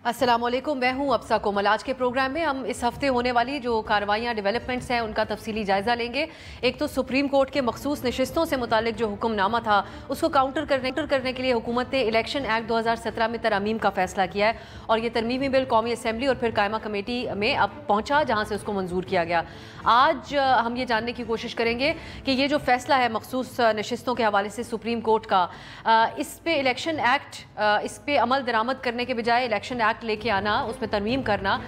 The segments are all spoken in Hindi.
अस्सलाम वालेकुम मैं हूँ अफसा कोमल। आज के प्रोग्राम में हम इस हफ़्ते होने वाली जो कार्रवाइयाँ डेवलपमेंट्स हैं, उनका तफसीली जायजा लेंगे। एक तो सुप्रीम कोर्ट के मखसूस नशस्तों से मुतालिक जो हुक्मनामा था, उसको काउंटर करने करने के लिए हुकूमत ने इलेक्शन एक्ट दो हज़ार सत्रह में तरमीम का फैसला किया है और ये तरमीमी बिल कौमी असम्बली और फिर कायमा कमेटी में अब पहुँचा, जहाँ से उसको मंजूर किया गया। आज हम ये जानने की कोशिश करेंगे कि ये जो फैसला है मखसूस नशस्तों के हवाले से सुप्रीम कोर्ट का इस पर इलेक्शन एक्ट इस पर अमल दरामद करने के बजाय इलेक्शन एक्ट लेके आना, उसमें तरमीम करना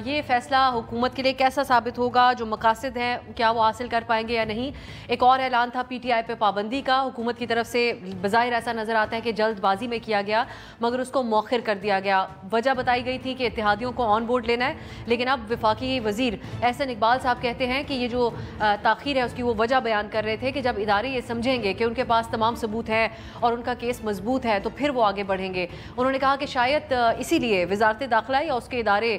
ये फ़ैसला हुकूमत के लिए कैसा साबित होगा, जो मकासद हैं, क्या वो हासिल कर पाएँगे या नहीं? एक और ऐलान था पी टी आई पर पाबंदी का, हुकूमत की तरफ़ से बाहिर ऐसा नज़र आता है कि जल्दबाजी में किया गया, मगर उसको मौखर कर दिया गया। वजह बताई गई थी कि इतिहादियों को ऑन बोर्ड लेना है, लेकिन अब विफाकी वज़ीर एहसन इकबाल साहब कहते हैं कि ये जो ताखिर है, उसकी वो वजह बयान कर रहे थे कि जब इदारे ये समझेंगे कि उनके पास तमाम सबूत है और उनका केस मज़बूत है तो फिर वो आगे बढ़ेंगे। उन्होंने कहा कि शायद इसीलिए वजारत दाखिला या उसके इदारे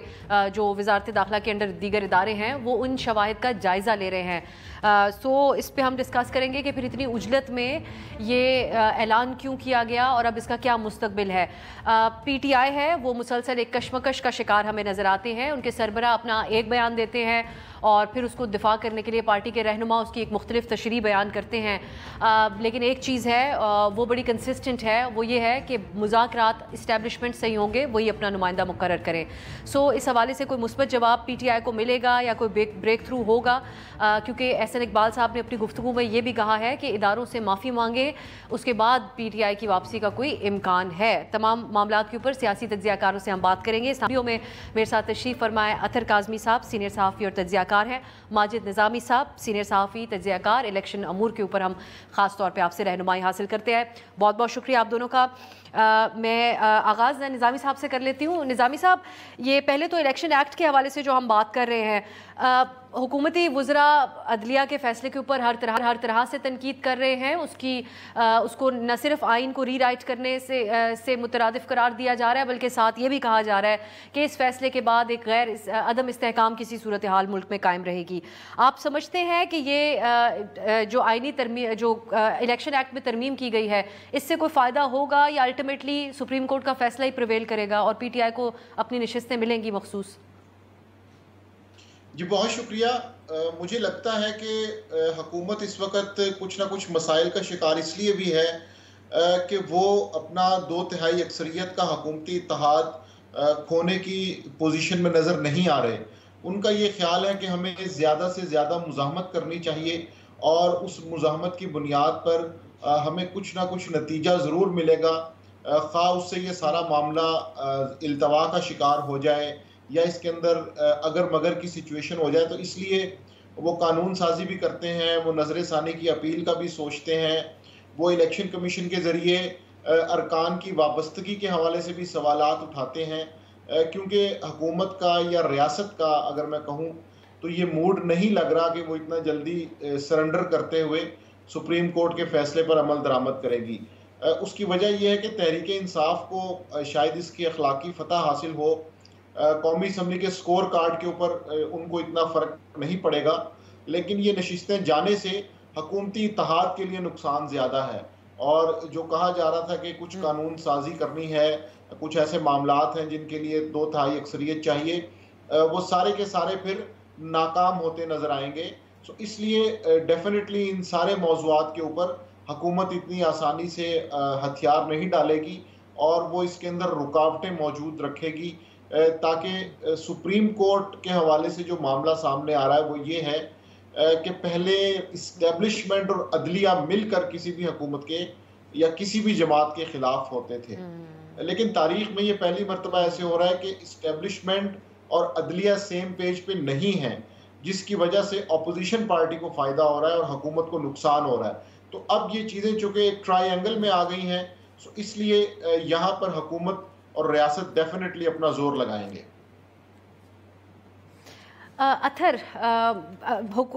जो वजारत दाखिला के अंडर दीगर इदारे हैं, वो उन शवाहद का जायज़ा ले रहे हैं। सो इस पर हम डिस्कस करेंगे कि फिर इतनी उजलत में ये ऐलान क्यों किया गया और अब इसका क्या मुस्तबिल है। पी टी आई है वो मुसलसल एक कशमकश का शिकार हमें नज़र आते हैं। उनके सरबरा अपना एक बयान देते हैं और फिर उसको दिफा करने के लिए पार्टी के रहनुमा उसकी एक मुख्तलिफ़ तशरी बयान करते हैं। आ, लेकिन एक चीज़ है आ, वो बड़ी कंसिस्टेंट है वो ये है कि मुजाकर इस्टेबलिशमेंट सही होंगे वही अपना नुमाइंदा मुकर करें। सो इस हवाले से कोई मुस्बत जवाब पी टी आई को मिलेगा या कोई ब्रेक थ्रू होगा? क्योंकि एहसन इकबाल साहब ने अपनी गुफ्तु में ये भी कहा है कि इदारों से माफ़ी मांगे, उसके बाद पी टी आई की वापसी का कोई इम्कान है। तमाम मामला के ऊपर सियासी तजियाकारों से हम बात करेंगे। इस में मेरे साथ तशरीफ़ फरमाए अथर काजमी साहब, सीनियर सहाफ़ी और तजियाकार हैं। माजिद निज़ामी साहब, सीनियर सहाफ़ी, तजियाकार, इलेक्शन अमूर के ऊपर हम ख़ास तौर पर आपसे रहनुमाई हासिल करते हैं। बहुत बहुत शुक्रिया आप दोनों का। आ, मैं आगाज़ निज़ामी साहब से कर लेती हूँ। निज़ामी साहब ये पहले तो इलेक्शन एक्ट के हवाले से जो हम बात कर रहे हैं हुकूमती वज़रा अदलिया के फ़ैसले के ऊपर हर तरह हर तरह से तनकीद कर रहे हैं। उसकी आ, उसको न सिर्फ़ आइन को री राइट करने से आ, से मुतरदफ़ करार दिया जा रहा है बल्कि साथ ये भी कहा जा रहा है कि इस फैसले के बाद एक गैर अदम इसकाम किसी सूरत हाल मुल्क में कायम रहेगी। आप समझते हैं कि ये आ, जो आइनी तरमी जो इलेक्शन एक्ट में तरमीम की गई है इससे कोई फ़ायदा होगा या अल्टीमेटली सुप्रीम कोर्ट का फ़ैसला ही प्रवेल करेगा और पी टी आई को अपनी नशस्तें मिलेंगी मखसूस। जी, बहुत शुक्रिया। मुझे लगता है कि हकूमत इस वक्त कुछ ना कुछ मसाइल का शिकार इसलिए भी है कि वो अपना दो तिहाई अक्सरियत का हकूमती इतिहाद खोने की पोजीशन में नज़र नहीं आ रहे। उनका ये ख्याल है कि हमें ज़्यादा से ज़्यादा मुजामत करनी चाहिए और उस मुजामत की बुनियाद पर हमें कुछ ना कुछ नतीजा ज़रूर मिलेगा। खा उससे ये सारा मामला अल्तवा का शिकार हो जाए या इसके अंदर अगर मगर की सिचुएशन हो जाए तो इसलिए वो कानून साजी भी करते हैं, वो नज़र षानी की अपील का भी सोचते हैं। वो इलेक्शन कमीशन के ज़रिए अरकान की वाबस्तगी के हवाले से भी सवाल उठाते हैं क्योंकि हुकूमत का या रियासत का अगर मैं कहूँ तो ये मूड नहीं लग रहा कि वो इतना जल्दी सरेंडर करते हुए सुप्रीम कोर्ट के फैसले पर अमल दरामद करेगी। उसकी वजह यह है कि तहरीक इंसाफ को शायद इसकी अखलाकी फतह हासिल हो। कौमी असम्बली के स्कोर कार्ड के ऊपर उनको इतना फ़र्क नहीं पड़ेगा लेकिन ये नशस्तें जाने से हकूमती इतिहाद के लिए नुकसान ज़्यादा है। और जो कहा जा रहा था कि कुछ हम्म। कानून साजी करनी है कुछ ऐसे मामला हैं जिनके लिए दो थाई अक्सरियत चाहिए वो सारे के सारे फिर नाकाम होते नज़र आएँगे। सो इसलिए डेफिनेटली इन सारे मौजूद के ऊपर हकूमत इतनी आसानी से हथियार नहीं डालेगी और वो इसके अंदर रुकावटें मौजूद रखेगी। ताकि सुप्रीम कोर्ट के हवाले से जो मामला सामने आ रहा है वो ये है कि पहले इस्टेब्लिशमेंट और अदलिया मिलकर किसी भी हुकूमत के या किसी भी जमात के खिलाफ होते थे। हम्म। लेकिन तारीख में ये पहली मरतबा ऐसे हो रहा है कि इस्टेब्लिशमेंट और अदलिया सेम पेज पे नहीं है जिसकी वजह से अपोजिशन पार्टी को फ़ायदा हो रहा है और हुकूमत को नुकसान हो रहा है। तो अब ये चीज़ें चूँकि ट्राइंगल में आ गई हैं तो इसलिए यहाँ पर हुकूमत और रियासत डेफिनेटली अपना ज़ोर लगाएँगे। अथर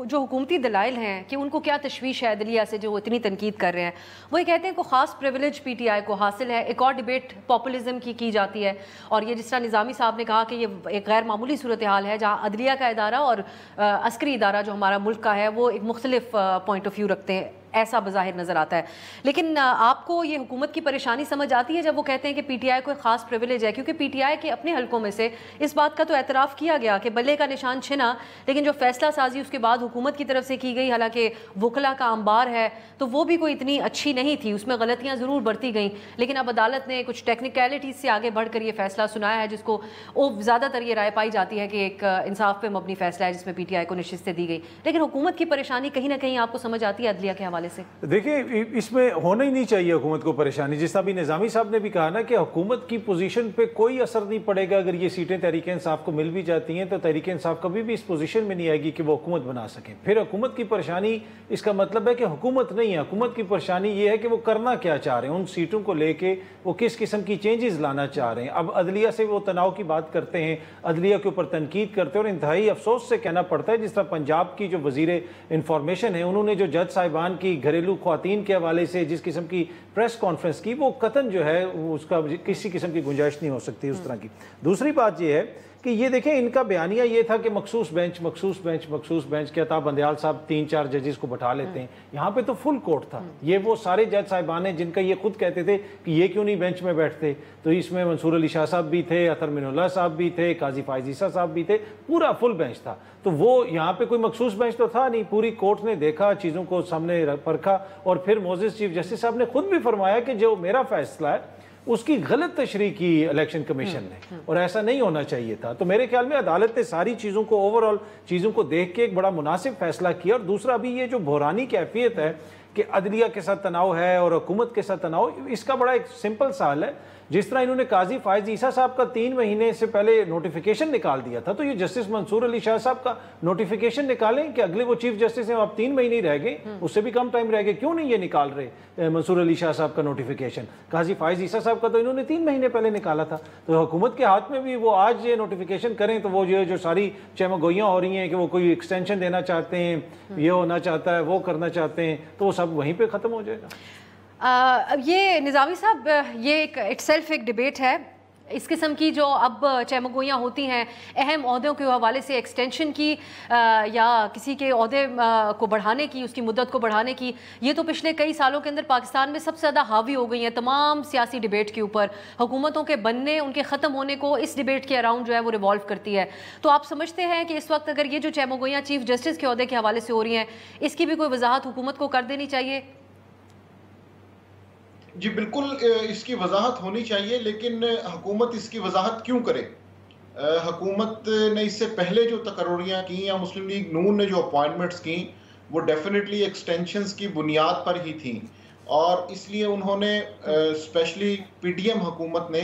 जो हुकूमती दलाइल हैं कि उनको क्या तशवीश है अदलिया से जो वो इतनी तनकीद कर रहे हैं? वो ये कहते हैं को ख़ास प्रिविलेज पी टी आई को हासिल है, एक और डिबेट पॉपुलिज्म की की जाती है। और ये जिस तरह निज़ामी साहब ने कहा कि ये एक गैर मामूली सूरत हाल है जहाँ अदलिया का इदारा और अस्करी इदारा जो हमारा मुल्क का है, वो एक मुख्तलिफ़ पॉइंट ऑफ़ व्यू रखते हैं। ऐसा बाहिर नज़र आता है। लेकिन आपको ये हुकूमत की परेशानी समझ आती है जब वो कहते हैं कि पीटीआई को ख़ास प्रिविलेज है? क्योंकि पीटीआई के अपने हलकों में से इस बात का तो एतराफ़ किया गया कि बल्ले का निशान छिना, लेकिन जो फैसला साजी उसके बाद हुकूमत की तरफ़ से की गई, हालाँकि वकला का अंबार है तो वो भी कोई इतनी अच्छी नहीं थी। उसमें गलतियाँ ज़रूर बढ़ती गई। लेकिन अब अदालत ने कुछ टेक्निकलिटीज़ से आगे बढ़कर ये फैसला सुनाया है, जिसको ज़्यादातर ये राय पाई जाती है कि एक इंसाफ पे मबनी फैसला है, जिसमें पीटीआई को नशस्तें दी गई। लेकिन हुकूमत की परेशानी कहीं ना कहीं आपको समझ आती है, अदलिया के हवाले से। देखिए इसमें होना ही नहीं चाहिए हुकूमत को परेशानी। जिस तरह निज़ामी साहब ने भी कहा ना कि हुकूमत की पोजीशन पे कोई असर नहीं पड़ेगा। अगर ये सीटें तहरीक इंसाफ को मिल भी जाती हैं तो तहरीक इंसाफ कभी भी इस पोजीशन में नहीं आएगी कि वो हुकूमत बना सकें। फिर हुकूमत की परेशानी, इसका मतलब है कि हुकूमत नहीं है। हुकूमत की परेशानी ये है कि वो करना क्या चाह रहे हैं। उन सीटों को लेके वो किस किस्म की चेंजेस लाना चाह रहे हैं। अब अदलिया से वो तनाव की बात करते हैं। अदलिया के ऊपर तनकीद करते हैं और इंतहाई अफसोस से कहना पड़ता है, जिस तरह पंजाब की जो वज़ीर इंफॉर्मेशन है, उन्होंने जो जज साहिबान की घरेलू खातन के हवाले से जिस किस्म की प्रेस कॉन्फ्रेंस की, वो कतन जो है उसका किसी किस्म की गुंजाइश नहीं हो सकती उस तरह की। दूसरी बात यह है कि ये देखें इनका बयानिया ये था कि मखसूस बेंच मखसूस बेंच मखसूस बेंच था बंदयाल साहब तीन चार जजेस को बैठा लेते हैं। यहाँ पे तो फुल कोर्ट था। ये वो सारे जज साहिबान हैं जिनका ये खुद कहते थे कि ये क्यों नहीं बेंच में बैठते? तो इसमें मंसूर अली शाह साहब भी थे अतर मिनुल्ला साहब भी थे काजी फायजीसा साहब भी थे पूरा फुल बेंच था। तो वो यहाँ पे कोई मखसूस बेंच तो था नहीं। पूरी कोर्ट ने देखा चीज़ों को सामने परखा और फिर मोजिस चीफ जस्टिस साहब ने खुद भी फरमाया कि जो मेरा फैसला है उसकी गलत तशरी की इलेक्शन कमीशन ने। हम्म, हम्म। और ऐसा नहीं होना चाहिए था। तो मेरे ख्याल में अदालत ने सारी चीज़ों को ओवरऑल चीज़ों को देख के एक बड़ा मुनासिब फैसला किया। और दूसरा भी ये जो बहरानी कैफियत है कि अदलिया के साथ तनाव है और हुकूमत के साथ तनाव इसका बड़ा एक सिंपल सवाल है। जिस तरह इन्होंने काजी फायज ईसा साहब का तीन महीने से पहले नोटिफिकेशन निकाल दिया था तो ये जस्टिस मंसूर अली शाह साहब का नोटिफिकेशन निकालें कि अगले वो चीफ जस्टिस हैं आप तीन महीने रह गए हम्म। उससे भी कम टाइम रह गए क्यों नहीं ये निकाल रहे मंसूर अली शाह साहब का नोटिफिकेशन काजी फायज ईसा साहब का तो इन्होंने तीन महीने पहले निकाला था तो हुकूमत के हाथ में भी वो आज ये नोटिफिकेशन करें तो वो जो जो सारी चमगोइयाँ हो रही हैं कि वो कोई एक्सटेंशन देना चाहते हैं हम्म। ये होना चाहता है वो करना चाहते हैं तो वो सब वहीं पर ख़त्म हो जाएगा आ, ये निज़ामी साहब ये एक इट्सल्फ एक डिबेट है। इस किस्म की जो अब चमगोइयाँ होती हैं अहम अहदों के हवाले से एक्सटेंशन की आ, या किसी के अहदे को बढ़ाने की उसकी मुद्दत को बढ़ाने की ये तो पिछले कई सालों के अंदर पाकिस्तान में सबसे ज़्यादा हावी हो गई हैं तमाम सियासी डिबेट के ऊपर। हुकूमतों के बनने उनके ख़त्म होने को इस डिबेट के अराउंड जो है वो रिवॉल्व करती है। तो आप समझते हैं कि इस वक्त अगर ये जो चमगोइयाँ चीफ जस्टिस के अहदे के हवाले से हो रही हैं इसकी भी कोई वजाहत हुकूमत को कर देनी चाहिए? जी, बिल्कुल इसकी वजाहत होनी चाहिए, लेकिन हुकूमत इसकी वजाहत क्यों करे? हुकूमत ने इससे पहले जो तकरियाँ की या मुस्लिम लीग नून ने जो अपॉइंटमेंट्स की, वो डेफिनेटली एक्सटेंशंस की बुनियाद पर ही थी। और इसलिए उन्होंने स्पेशली पीडीएम हुकूमत ने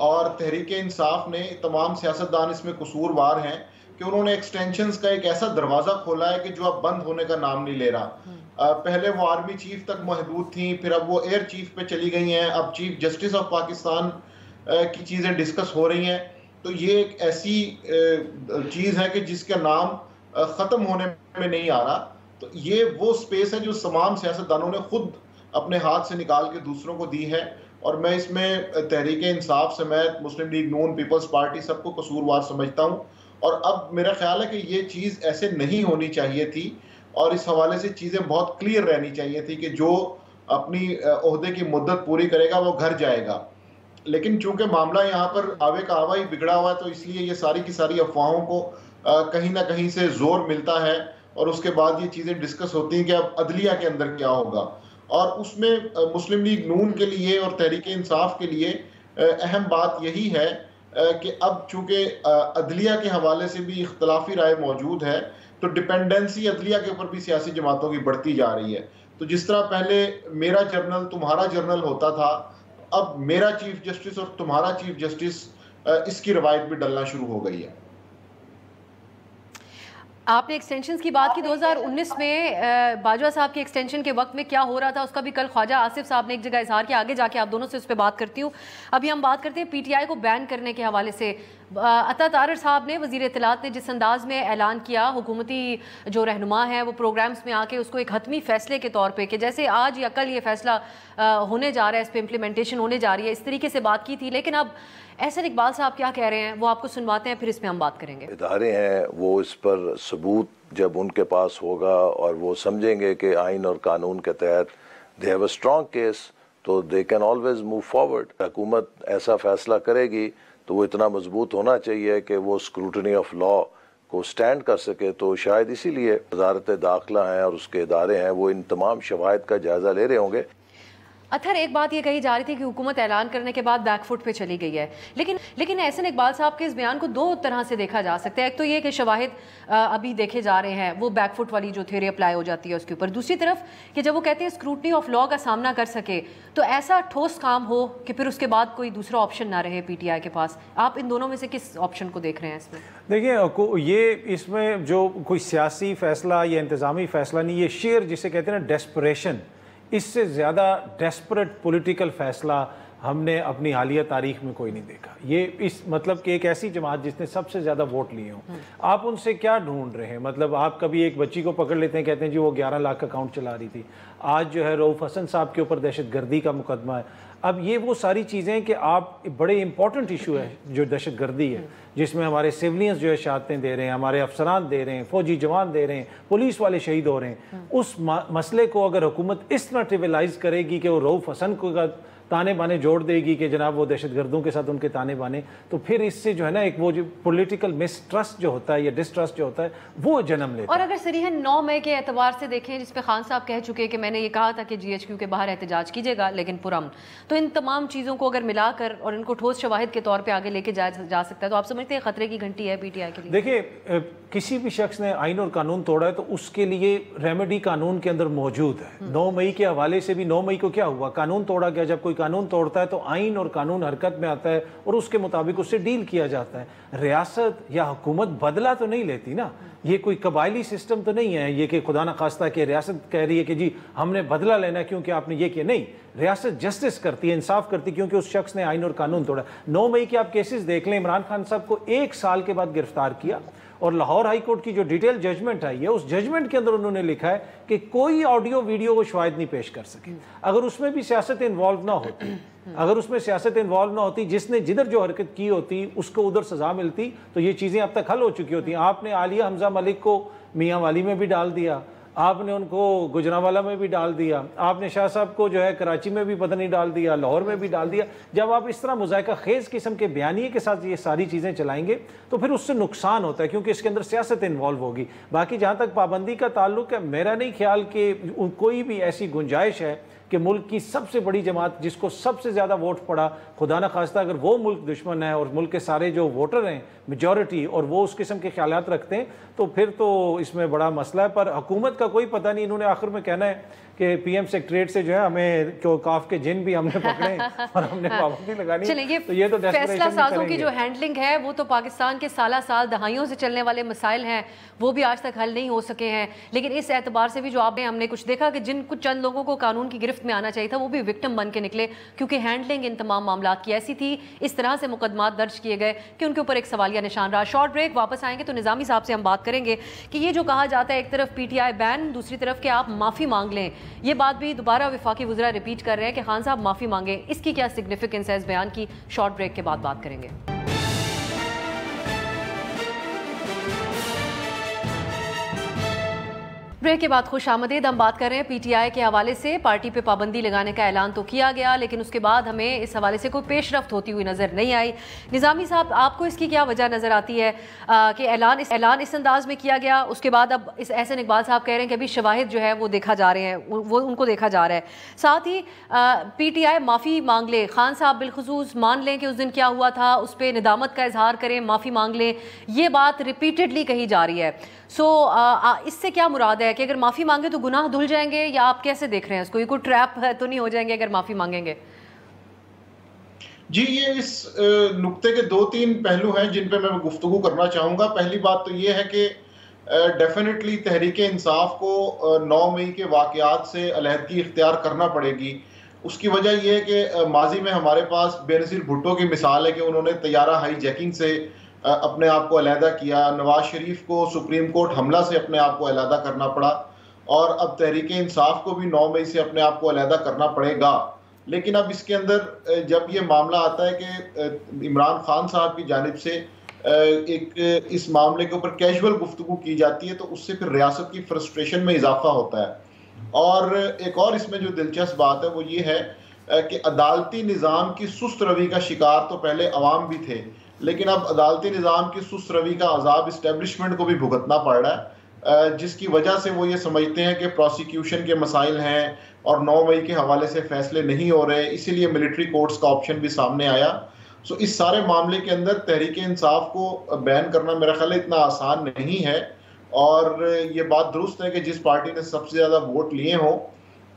और तहरीक इंसाफ ने, तमाम सियासतदान इसमें कसूरवार हैं कि उन्होंने एक्सटेंशन का एक ऐसा दरवाज़ा खोला है कि जो अब बंद होने का नाम नहीं ले रहा। हम्म। पहले वो आर्मी चीफ तक महदूद थी फिर अब वो एयर चीफ पे चली गई हैं। अब चीफ जस्टिस ऑफ़ पाकिस्तान की चीज़ें डिस्कस हो रही हैं। तो ये एक ऐसी चीज़ है कि जिसका नाम ख़त्म होने में नहीं आ रहा। तो ये वो स्पेस है जो तमाम सियासतदानों ने खुद अपने हाथ से निकाल के दूसरों को दी है। और मैं इसमें तहरीक इंसाफ समेत Muslim League Noon People's Party सबको कसूरवार समझता हूँ। और अब मेरा ख्याल है कि ये चीज़ ऐसे नहीं होनी चाहिए थी और इस हवाले से चीज़ें बहुत क्लियर रहनी चाहिए थी कि जो अपनी अहदे की मुद्दत पूरी करेगा, वो घर जाएगा। लेकिन चूँकि मामला यहाँ पर आवे का आवा ही बिगड़ा हुआ है तो इसलिए ये सारी की सारी अफवाहों को कहीं ना कहीं से ज़ोर मिलता है और उसके बाद ये चीज़ें डिस्कस होती हैं कि अब अदलिया के अंदर क्या होगा। और उसमें मुस्लिम लीग नून के लिए और तहरीक इंसाफ के लिए अहम बात यही है कि अब चूँकि अदलिया के हवाले से भी इख्तलाफी राय मौजूद है तो डिपेंडेंसी अदलिया के ऊपर भी सियासी जमातों की बढ़ती जा रही है। तो जिस तरह पहले मेरा जर्नल तुम्हारा जर्नल होता था, अब मेरा चीफ जस्टिस और तुम्हारा चीफ जस्टिस इसकी रवायत भी डलना शुरू हो गई है। आपने एक्सटेंशन की बात की 2019 में बाजवा साहब के एक्सटेंशन के वक्त में क्या हो रहा था? उसका भी कल ख्वाजा आसिफ साहब ने एक जगह इजहार किया। आगे जाके आप दोनों से उस पर बात करती हूँ। अभी हम बात करते हैं पीटीआई को बैन करने के हवाले से। अता तारर साहब ने वज़ीर इतलात ने जिस अंदाज में ऐलान किया हुकूमती जो रहनुमा है वो प्रोग्राम्स में आके उसको एक हतमी फैसले के तौर पर कि जैसे आज या कल ये फैसला होने जा रहा है इस पर इम्प्लीमेंटेशन होने जा रही है इस तरीके से बात की थी। लेकिन अब ऐसा इकबाल साहब क्या कह रहे हैं? वो आपको सुनवाते हैं, फिर इस पर हम बात करेंगे। इदारे हैं, वो इस पर सबूत जब उनके पास होगा और वो समझेंगे कि आइन और कानून के तहत they have a strong case तो they can always move forward हुकूमत ऐसा फैसला करेगी तो वो इतना मज़बूत होना चाहिए कि वो स्क्रूटनी ऑफ़ लॉ को स्टैंड कर सके तो शायद इसीलिए वजारत दाखिला हैं और उसके इदारे हैं, वो इन तमाम शवाहद का जायज़ा ले रहे होंगे। अथर, एक बात ये कही जा रही थी कि हुकूमत ऐलान करने के बाद बैकफुट पे चली गई है। लेकिन लेकिन ऐसे इकबाल साहब के इस बयान को दो तरह से देखा जा सकता है। एक तो ये कि शवाहिद अभी देखे जा रहे हैं, वो बैकफुट वाली जो थेरी अप्लाई हो जाती है उसके ऊपर। दूसरी तरफ़ कि जब वो कहते हैं स्क्रूटनी ऑफ़ लॉ का सामना कर सके तो ऐसा ठोस काम हो कि फिर उसके बाद कोई दूसरा ऑप्शन ना रहे पीटीआई के पास। आप इन दोनों में से किस ऑप्शन को देख रहे हैं इसमें? देखिए ये इसमें जो कोई सियासी फैसला या इंतज़ामी फैसला नहीं, ये शेयर जिसे कहते हैं ना डेस्परेशन इससे ज़्यादा डेस्परेट पॉलिटिकल फ़ैसला हमने अपनी हालिया तारीख में कोई नहीं देखा। ये इस मतलब कि एक ऐसी जमात जिसने सबसे ज़्यादा वोट लिए हों। हम्म। आप उनसे क्या ढूंढ रहे हैं? मतलब आप कभी एक बच्ची को पकड़ लेते हैं कहते हैं जी वो 11 लाख का अकाउंट चला रही थी। आज जो है रऊफ़ हसन साहब के ऊपर दहशत गर्दी का मुकदमा है। अब ये वो सारी चीज़ें कि आप बड़े इंपॉर्टेंट इशू है जो दहशत गर्दी है जिसमें हमारे सिविलियंस जो है शहादतें दे रहे हैं हमारे अफसरान दे रहे हैं फौजी जवान दे रहे हैं पुलिस वाले शहीद हो रहे हैं। उस मसले को अगर हुकूमत इस तरह ट्रिवलाइज करेगी कि वो रऊफ़ हसन को ताने बाने जोड़ देगी कि जनाब वो दहशत गर्दों के साथ उनके ताने बाने तो फिर इससे जो है ना एक वो जो पॉलिटिकल मिसट्रस्ट जो होता है या डिस्ट्रस्ट जो होता है वो जन्म लेता और अगर सरीहन नौ मई के एतबार से देखें जिसपे खान साहब कह चुके हैं कि मैंने ये कहा था कि जी एच क्यू के बाहर एहतजाज कीजिएगा लेकिन पुरम तो इन तमाम चीज़ों को अगर मिलाकर और इनको ठोस शवाहद के तौर पर आगे लेके जा, जा सकता है तो आप समझते हैं खतरे की घंटी है पी टी आई के लिए। देखिए किसी भी शख्स ने आइन और कानून तोड़ा है तो उसके लिए रेमेडी कानून के अंदर मौजूद है। हम्म। नौ मई के हवाले से भी नौ मई को क्या हुआ? कानून तोड़ा गया जब कोई कानून तोड़ता है तो आइन और कानून हरकत में आता है और उसके मुताबिक उससे डील किया जाता है। रियासत या हुकूमत बदला तो नहीं लेती ना। ये कोई कबायली सिस्टम तो नहीं है। ये कि खुदा न खास्ता कि रियासत कह रही है कि जी, हमने बदला लेना है क्योंकि आपने ये किया। नहीं, रियासत जस्टिस करती है, इंसाफ करती है क्योंकि उस शख्स ने आइन और कानून तोड़ा। नौ मई के आप केसेस देख लें, इमरान खान साहब को एक साल के बाद गिरफ़्तार किया। और लाहौर हाईकोर्ट की जो डिटेल जजमेंट आई है, उस जजमेंट के अंदर उन्होंने लिखा है कि कोई ऑडियो वीडियो वो शायद नहीं पेश कर सके। अगर उसमें भी सियासत इन्वॉल्व ना होती, अगर उसमें सियासत इन्वॉल्व ना होती, जिसने जिधर जो हरकत की होती, उसको उधर सजा मिलती तो ये चीज़ें अब तक हल हो चुकी होती। आपने आलिया हमजा मलिक को मियाँ वाली में भी डाल दिया। आपने उनको गुजरावाला में भी डाल दिया। आपने शाह साहब को जो है कराची में भी पता नहीं डाल दिया, लाहौर में भी डाल दिया। जब आप इस तरह मुजायका खेज किस्म के बयानी के साथ ये सारी चीज़ें चलाएँगे तो फिर उससे नुकसान होता है, क्योंकि इसके अंदर सियासत इन्वॉल्व होगी। बाकी जहाँ तक पाबंदी का ताल्लुक है, मेरा नहीं ख्याल कि कोई भी ऐसी गुंजाइश है कि मुल्क की सबसे बड़ी जमात जिसको सबसे ज़्यादा वोट पड़ा, खुदा न खास्ता, अगर वो मुल्क दुश्मन है और मुल्क के सारे जो वोटर हैं मेजॉरिटी और वो उस किस्म के ख्याल रखते हैं तो फिर तो इसमें बड़ा मसला है। पर हुकूमत का कोई पता नहीं, इन्होंने आखिर में कहना है कि पीएम सेक्रेटरीट से जो है हमें जो काफ के जिन भी हमने पकड़े और हमने पाबंदी लगानी। चलिए तो ये तो फैसला साजों की जो हैंडलिंग है वो तो पाकिस्तान के साल साल दहाइयों से चलने वाले मसाइल हैं वो भी आज तक हल नहीं हो सके हैं। लेकिन इस एतबार से भी जो आपने हमने कुछ देखा कि जिन कुछ चंद लोगों को कानून की गिरफ्त में आना चाहिए था वो भी विक्टम बन के निकले क्योंकि हैंडलिंग इन तमाम मामला की ऐसी थी इस तरह से मुकदमा दर्ज किए गए कि उनके ऊपर एक सवालिया निशान रहा। शॉर्ट ब्रेक वापस आएँगे तो निज़ामी साहब से हम बात करेंगे कि ये जो कहा जाता है एक तरफ़ पीटीआई बैन दूसरी तरफ़ के आप माफ़ी मांग लें ये बात भी दोबारा विफाकी वजरा रिपीट कर रहे हैं कि खान साहब माफ़ी मांगे। इसकी क्या सिग्निफिकेंस है? इस बयान की शॉर्ट ब्रेक के बाद बात करेंगे। ब्रेक के बाद खुश आमदेद हम बात कर रहे हैं पीटीआई के हवाले से। पार्टी पे पाबंदी लगाने का ऐलान तो किया गया लेकिन उसके बाद हमें इस हवाले से कोई पेशरफ होती हुई नज़र नहीं आई। निज़ामी साहब आपको इसकी क्या वजह नज़र आती है आ, कि ऐलान इस ऐलान इस अंदाज में किया गया? उसके बाद अब इस एहसन इकबाल साहब कह रहे हैं कि अभी शवाहिद जो है वो देखा जा रहे हैं वो उनको देखा जा रहा है। साथ ही पी टी आई माफ़ी मांग ले। खान साहब बिलखसूस मान लें कि उस दिन क्या हुआ था उस पर निदामत का इजहार करें माफ़ी मांग लें। ये बात रिपीटेडली कही जा रही है। सो so, इससे क्या मुराद है कि अगर माफ़ी मांगे तो गुनाह धुल जाएँगे या आप कैसे देख रहे हैं इसको ये कोई ट्रैप है तो नहीं हो जाएँगे अगर माफ़ी मांगेंगे। जी ये इस नुक्ते के दो तीन पहलू हैं जिन पे मैं गुफ्तु करना चाहूँगा। पहली बात तो ये है कि डेफिनेटली तहरीक इंसाफ को नौ मई के वाक़ात से अलहदगी इख्तियार करना पड़ेगी। उसकी वजह यह है कि माजी में हमारे पास बेनज़ीर भुट्टो की मिसाल है कि उन्होंने तैयारा हाई जैकिंग से अपने आप को अलहदा किया। नवाज़ शरीफ को सुप्रीम कोर्ट हमला से अपने आप को अलहदा करना पड़ा और अब तहरीक इंसाफ को भी नौ मई से अपने आप को अलहदा करना पड़ेगा। लेकिन अब इसके अंदर जब ये मामला आता है कि इमरान खान साहब की जानब से एक, इस मामले के ऊपर कैजुअल गुफ्तु की जाती है तो उससे फिर रियासत की फ्रस्ट्रेशन में इजाफा होता है। और एक और इसमें जो दिलचस्प बात है, वो ये है कि अदालती निज़ाम की सुस्त रवि का शिकार तो पहले अवाम भी थे लेकिन अब अदालती निज़ाम की सुस्त रवि का अजाब इस्टेबलिशमेंट को भी भुगतना पड़ रहा है जिसकी वजह से वो ये समझते हैं कि प्रोसिक्यूशन के मसाइल हैं और 9 मई के हवाले से फैसले नहीं हो रहे, इसीलिए मिलिट्री कोर्ट्स का ऑप्शन भी सामने आया। सो इस सारे मामले के अंदर तहरीक इंसाफ को बैन करना मेरा ख्याल इतना आसान नहीं है और ये बात दुरुस्त है कि जिस पार्टी ने सबसे ज़्यादा वोट लिए हों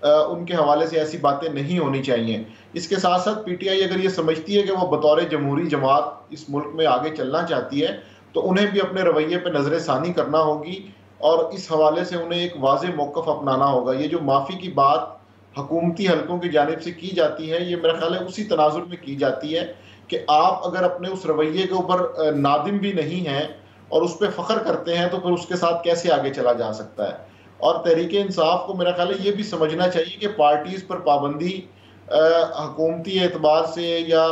उनके हवाले से ऐसी बातें नहीं होनी चाहिए। इसके साथ साथ पीटीआई अगर ये समझती है कि वो बतौर जमहूरी जमात इस मुल्क में आगे चलना चाहती है तो उन्हें भी अपने रवैये पर नज़र षानी करना होगी और इस हवाले से उन्हें एक वाज मौकफ अपनाना होगा। ये जो माफ़ी की बात हकूमती हलकों की जानब से की जाती है, ये मेरा ख्याल है उसी तनाजुर में की जाती है कि आप अगर अपने उस रवैये के ऊपर नादिम भी नहीं हैं और उस पर फ़ख्र करते हैं तो फिर उसके साथ कैसे आगे चला जा सकता है? और तहरीक इंसाफ को मेरा ख्याल है ये भी समझना चाहिए कि पार्टीज़ पर पाबंदी हकूमती एतबार से या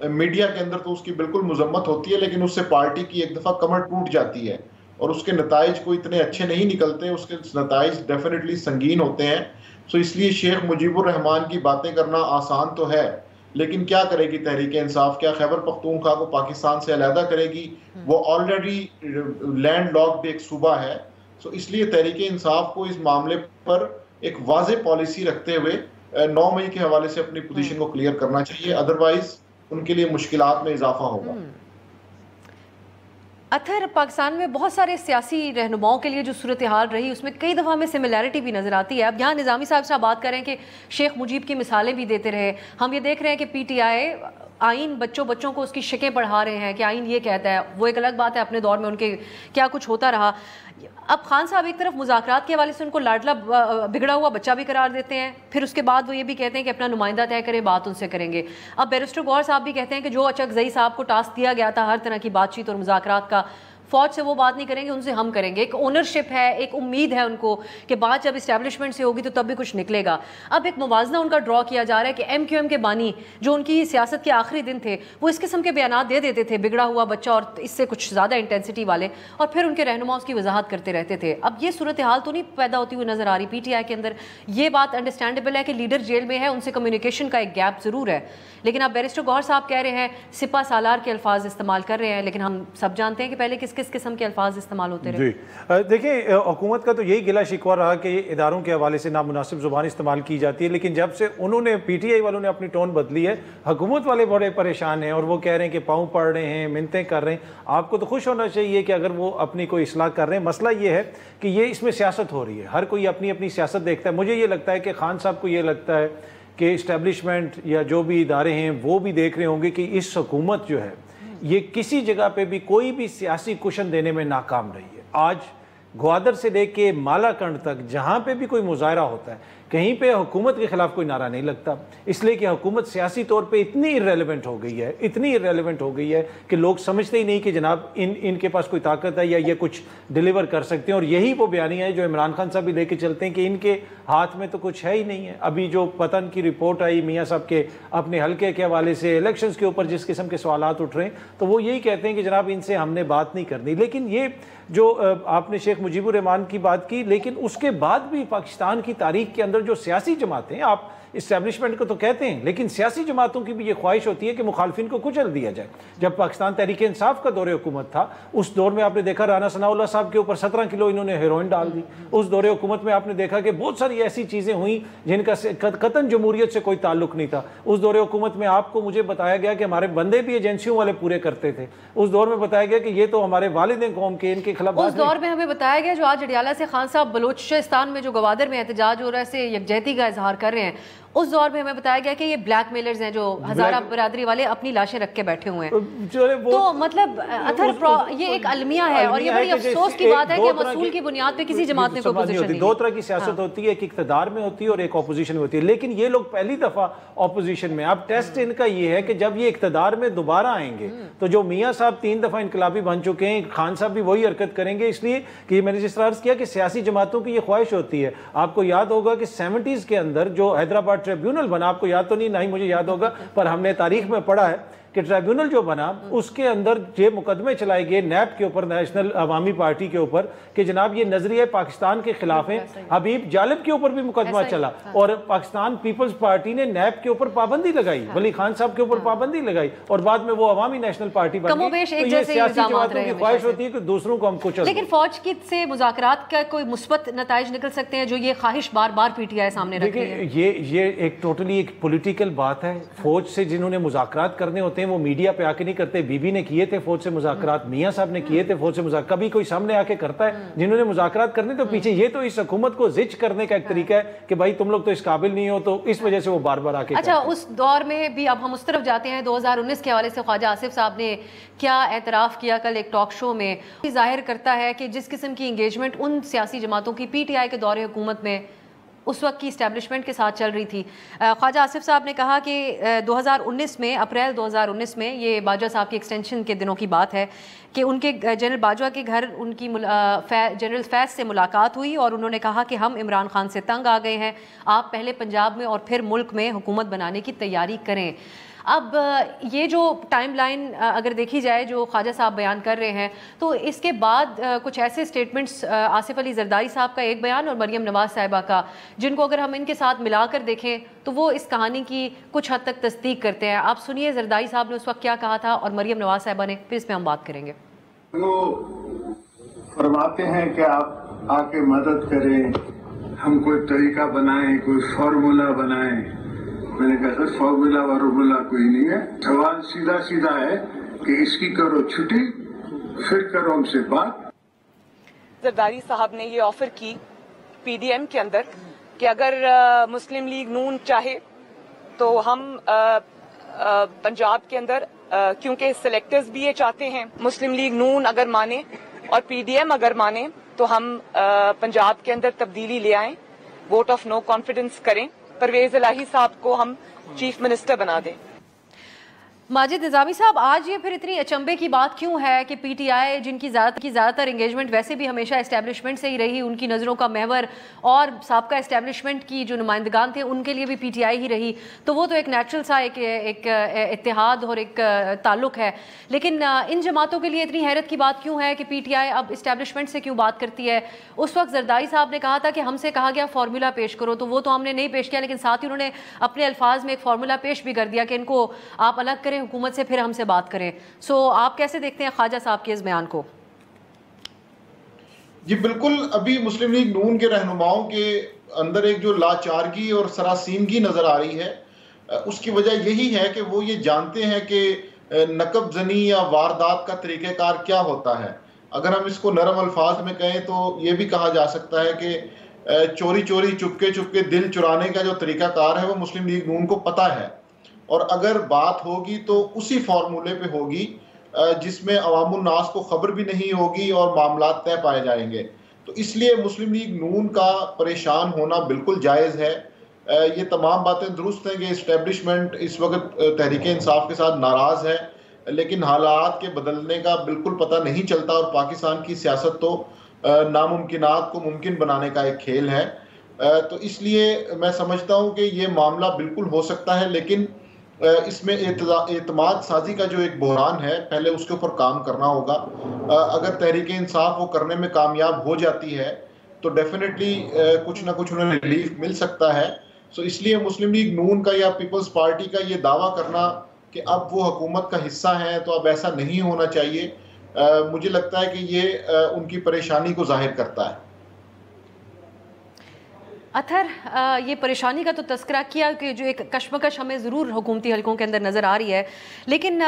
मीडिया के अंदर तो उसकी बिल्कुल मजम्मत होती है लेकिन उससे पार्टी की एक दफ़ा कमर टूट जाती है और उसके नतज को इतने अच्छे नहीं निकलते उसके नतज डेफिनेटली संगीन होते हैं। सो इसलिए शेख मुजीबुर रहमान की बातें करना आसान तो है लेकिन क्या करेगी तहरीक इंसाफ? क्या खैबर पख्तूनख्वा को पाकिस्तान से अलहदा करेगी? वो ऑलरेडी लैंड लॉक्ड एक सूबा है सो इसलिए तहरीक इंसाफ को इस मामले पर एक वाज पॉलिसी रखते हुए नौ मई के हवाले से अपनी पोजीशन को क्लियर करना चाहिए। अदरवाइज़ उनके लिए मुश्किल में इजाफा होगा। हम्म। अथर पाकिस्तान में बहुत सारे सियासी रहनुमाओं के लिए जो सूरत हाल रही उसमें कई दफ़ा में सिमिलैरिटी भी नज़र आती है। अब यहाँ निज़ामी साहब से बात करें कि शेख मुजीब की मिसालें भी देते रहे। हम ये देख रहे हैं कि पी टी आई आइन बच्चों बच्चों को उसकी शिकें पढ़ा रहे हैं कि आइन ये कहता है, वो एक अलग बात है अपने दौर में उनके क्या कुछ होता रहा। अब खान साहब एक तरफ़ मुजाकर के हवाले से उनको लाडला बिगड़ा हुआ बच्चा भी करार देते हैं, फिर उसके बाद वो ये भी कहते हैं कि अपना नुमाइंदा तय करें, बात उनसे करेंगे। अब बैरिस्टर गौर साहब भी कहते हैं कि जो अचक जई साहब को टास्क दिया गया था हर तरह की बातचीत और मुजाकर का फौज से वो बात नहीं करेंगे, उनसे हम करेंगे। एक ओनरशिप है, एक उम्मीद है उनको कि बात जब इस्टेब्लिशमेंट से होगी तो तब भी कुछ निकलेगा। अब एक मुवजना उनका ड्रॉ किया जा रहा है कि एम क्यू एम के बानी, जो उनकी सियासत के आखिरी दिन थे, वो इस किस्म के बयान दे देते थे, बिगड़ा हुआ बच्चा और इससे कुछ ज़्यादा इंटेंसिटी वाले, और फिर उनके रहनुमा उसकी वजाहत करते रहते थे। अब ये सूरत हाल तो नहीं पैदा होती हुई नज़र आ रही पी टी आई के अंदर। ये बात अंडरस्टैंडेबल है कि लीडर जेल में है, उनसे कम्युनिकेशन का एक गैप ज़रूर है। लेकिन अब बैरिस्टर गौर साहब कह रहे हैं, सिपा सालार के अल्फाज इस्तेमाल कर रहे हैं, लेकिन हम सब जानते हैं कि पहले किस किस किस्म के अल्फाज इस्तेमाल होते रहे? जी। देखिए हुकूमत का तो यही गिला शिकवा रहा कि इदारों के हवाले से नामनासिब ज़ुबान इस्तेमाल की जाती है, लेकिन जब से उन्होंने पी टी आई वालों ने अपनी टोन बदली है, हुकूमत वाले बड़े परेशान हैं और वो कह रहे हैं कि पाँव पड़ रहे हैं, मिनतें कर रहे हैं। आपको तो खुश होना चाहिए कि अगर वो अपनी कोई असलाह कर रहे हैं। मसला ये है कि ये इसमें सियासत हो रही है। हर कोई अपनी अपनी सियासत देखता है। मुझे ये लगता है कि खान साहब को ये लगता है कि इस्टेब्लिशमेंट या जो भी इदारे हैं, वो भी देख रहे होंगे कि इस हुकूमत जो है ये किसी जगह पे भी कोई भी सियासी कुशन देने में नाकाम रही है। आज ग्वादर से लेके मालाकंड तक जहाँ पे भी कोई मुजाहरा होता है कहीं पे हुकूमत के खिलाफ कोई नारा नहीं लगता। इसलिए कि हुकूमत सियासी तौर पे इतनी इरेलीवेंट हो गई है, इतनी इरेलीवेंट हो गई है कि लोग समझते ही नहीं कि जनाब इन, इनके पास कोई ताकत है या ये कुछ डिलीवर कर सकते हैं। और यही वो बयानियाँ है जो इमरान खान साहब भी लेके चलते हैं कि इनके हाथ में तो कुछ है ही नहीं है। अभी जो पतन की रिपोर्ट आई मियाँ साहब के अपने हल्के के हवाले से इलेक्शन के ऊपर जिस किस्म के सवाल उठ रहे हैं तो वो यही कहते हैं कि जनाब इनसे हमने बात नहीं करनी। लेकिन ये जो आपने शेख मुजीबुर रहमान की बात की, लेकिन उसके बाद भी पाकिस्तान की तारीख के अंदर जो सियासी जमातें आप इस्टेब्लिशमेंट को तो कहते हैं लेकिन सियासी जमातों की भी ये ख्वाहिश होती है कि मुखालफिन को कुचल दिया जाए। जब पाकिस्तान तहरीक इंसाफ का दौरे हुकूमत था उस दौर में आपने देखा राना सनाउल्ला साहब के ऊपर सत्रह किलो इन्होंने हेरोइन डाल दी। उस दौरे हुकूमत में आपने देखा कि बहुत सारी ऐसी चीज़ें हुई जिनका कतन जमहूरियत से कोई ताल्लुक नहीं था। उस दौरे हुकूमत में आपको मुझे बताया गया कि हमारे बंदे भी एजेंसियों वाले पूरे करते थे। उस दौर में बताया गया कि ये तो हमारे वालिद कौम के इनके खिलाफ उस दौर में हमें बताया गया जो आज अडियाला से खान साहब बलोचिस्तान में जो गवादर में एहतजाज हो रहा है यकजहती का इजहार कर रहे हैं। उस दौर में हमें बताया गया कि ये ब्लैक मेलर्स हैं जो हजारा बरादरी वाले अपनी लाशें रख के बैठे हुए हैं। तो मतलब अथर ये एक अलमिया है और ये बड़ी अफसोस की बात है कि मसूल की बुनियाद पे किसी जमात ने कोई नहीं दो तरह की सियासत हाँ। होती है एक इकतदार में होती है और एक अपोजिशन में होती है। लेकिन ये लोग पहली दफ़ा अपोजिशन में अब टेस्ट इनका ये है कि जब ये इकतदार में दोबारा आएँगे हम्म। तो जो मियाँ साहब तीन दफ़ा इनकलाबी बन चुके हैं खान साहब भी वही हरकत करेंगे। इसलिए कि मैंने जिस तरह किया कि सियासी जमातों की ये ख्वाहिश होती है। आपको याद होगा कि सेवेंटीज के अंदर जो हैदराबाद ट्रिब्यूनल बना, आपको याद तो नहीं, ना ही मुझे याद होगा, पर हमने तारीख में पढ़ा है कि ट्रिब्यूनल जो बना उसके अंदर ये मुकदमे चलाए गए नैब के ऊपर नेशनल अवामी पार्टी के ऊपर कि जनाब ये नज़रिया पाकिस्तान के खिलाफ है। हबीब जालिब के ऊपर भी मुकदमा चला हाँ। और पाकिस्तान पीपल्स पार्टी ने नैब के ऊपर पाबंदी लगाई वली खान साहब के ऊपर हाँ। पाबंदी लगाई और बाद में वो अवामी नेशनल पार्टी बन गई। तो ये सियासी जमातों की ख्वाहिश होती है कि दूसरों को हम कुछ लेकिन फौज की से मुजाकरात का कोई मुस्बत नतज निकल सकते हैं जो ये ख्वाहिश बार बार पीटीआई सामने रख है? ये ये एक टोटली एक पोलिटिकल बात है। फौज से जिन्होंने मुजाकरात करने होते हैं वो मीडिया पे आके नहीं करते बीबी ने किए थे फौज से मुजाकर मियाँ साहब ने किए थे फौज से मुजाकर कभी कोई सामने आके करता है जिन्होंने मुजाकर करने तो पीछे ये तो इस हुकूमत को जिच करने का एक तरीका है कि भाई तुम लोग तो इस काबिल नहीं हो तो इस वजह से वो बार बार आके अच्छा उस दौर में भी अब हम उस तरफ़ जाते हैं दो के हवाले से ख्वाजा आसिफ साहब ने क्या एतराफ़ किया कल एक टॉक शो में? ज़ाहिर करता है कि जिस किस्म की इंगेजमेंट उन सियासी जमातों की पीटीआई के दौरे हुकूमत में उस वक्त की इस्टेब्लिशमेंट के साथ चल रही थी। ख्वाजा आसिफ साहब ने कहा कि 2019 में अप्रैल 2019 में ये बाजवा साहब की एक्सटेंशन के दिनों की बात है कि उनके जनरल बाजवा के घर उनकी फै, जनरल फैज से मुलाकात हुई और उन्होंने कहा कि हम इमरान खान से तंग आ गए हैं आप पहले पंजाब में और फिर मुल्क में हुकूमत बनाने की तैयारी करें। अब ये जो टाइमलाइन अगर देखी जाए, जो ख्वाजा साहब बयान कर रहे हैं तो इसके बाद कुछ ऐसे स्टेटमेंट्स आसिफ अली जरदारी साहब का एक बयान और मरियम नवाज़ साहिबा का, जिनको अगर हम इनके साथ मिलाकर देखें तो वो इस कहानी की कुछ हद तक तस्दीक करते हैं। आप सुनिए, जरदारी साहब ने उस वक्त क्या कहा था और मरियम नवाज़ साहिबा ने फिर इस पर हम बात करेंगे। वो फरमाते हैं कि आप आके मदद करें, हम कोई तरीका बनाएँ, कोई फॉर्मूला बनाएँ। मैंने कहा सर फॉर्मूला वार्मूला कोई नहीं है। सवाल सीधा सीधा है कि इसकी करो छुट्टी फिर करो हमसे बात। जरदारी साहब ने ये ऑफ़र की पीडीएम के अंदर कि अगर आ, मुस्लिम लीग नून चाहे तो हम पंजाब के अंदर क्योंकि सिलेक्टर्स भी ये चाहते हैं मुस्लिम लीग नून अगर माने और पीडीएम अगर माने तो हम पंजाब के अंदर तब्दीली ले आए वोट ऑफ़ नो कॉन्फिडेंस करें। परवेज इलाही साहब को हम चीफ मिनिस्टर बना दें। माजिद निजामी साहब, आज ये फिर इतनी अचंबे की बात क्यों है कि पीटीआई जिनकी ज़्यादा की ज़्यादातर इंगेजमेंट वैसे भी हमेशा इस्टेब्लिशमेंट से ही रही, उनकी नज़रों का महवर और सबका इस्टेब्लिशमेंट की जो नुमाइंदगान थे, उनके लिए भी पीटीआई ही रही। तो वो तो एक नेचुरल सा एक एक इतिहाद और एक ताल्लुक है। लेकिन इन जमातों के लिए इतनी हैरत की बात क्यों है कि पी टी आई अब इस्टेब्लिशमेंट से क्यों बात करती है? उस वक्त जरदारी साहब ने कहा था कि हमसे कहा गया फार्मूला पेश करो। तो वो तो हमने नहीं पेश किया, लेकिन साथ ही उन्होंने अपने अल्फाज में एक फार्मूला पेश भी कर दिया कि इनको आप अलग करें। करें हुकूमत से फिर हमसे बात करें। सो so, आप कैसे देखते हैं ख्वाजा साहब के इस बयान को? जी बिल्कुल। अभी मुस्लिम लीग नून के रहनुमाओं के अंदर एक जो लाचारगी और सरासीमगी नज़र आ रही है उसकी वजह यही है कि वो ये जानते हैं कि नकब जनी या वारदात का तरीक़ेकार क्या होता है। अगर हम इसको नरम अल्फाज में कहें तो ये भी कहा जा सकता है कि चोरी चोरी चुपके चुपके दिल चुराने का जो तरीकाकार है वो मुस्लिम लीग नून को पता है। और अगर बात होगी तो उसी फॉर्मूले पे होगी जिसमें अवामुलनास को खबर भी नहीं होगी और मामला तय पाए जाएँगे। तो इसलिए मुस्लिम लीग नून का परेशान होना बिल्कुल जायज़ है। ये तमाम बातें दुरुस्त हैं कि इस्टेब्लिशमेंट इस वक्त तहरीक इंसाफ के साथ नाराज़ है, लेकिन हालात के बदलने का बिल्कुल पता नहीं चलता और पाकिस्तान की सियासत तो नामुमकिन को मुमकिन बनाने का एक खेल है। तो इसलिए मैं समझता हूँ कि ये मामला बिल्कुल हो सकता है, लेकिन इसमें एतमाद साजी का जो एक बहरान है, पहले उसके ऊपर काम करना होगा। अगर तहरीक इंसाफ वो करने में कामयाब हो जाती है तो डेफिनेटली कुछ ना कुछ उन्हें रिलीफ मिल सकता है। सो इसलिए मुस्लिम लीग नून का या पीपल्स पार्टी का ये दावा करना कि अब वो हुकूमत का हिस्सा है तो अब ऐसा नहीं होना चाहिए। मुझे लगता है कि ये उनकी परेशानी को ज़ाहिर करता है। अथर ये परेशानी का तो तस्करा किया कि जो एक कश्मकश हमें ज़रूर हुकूमती हलकों के अंदर नज़र आ रही है। लेकिन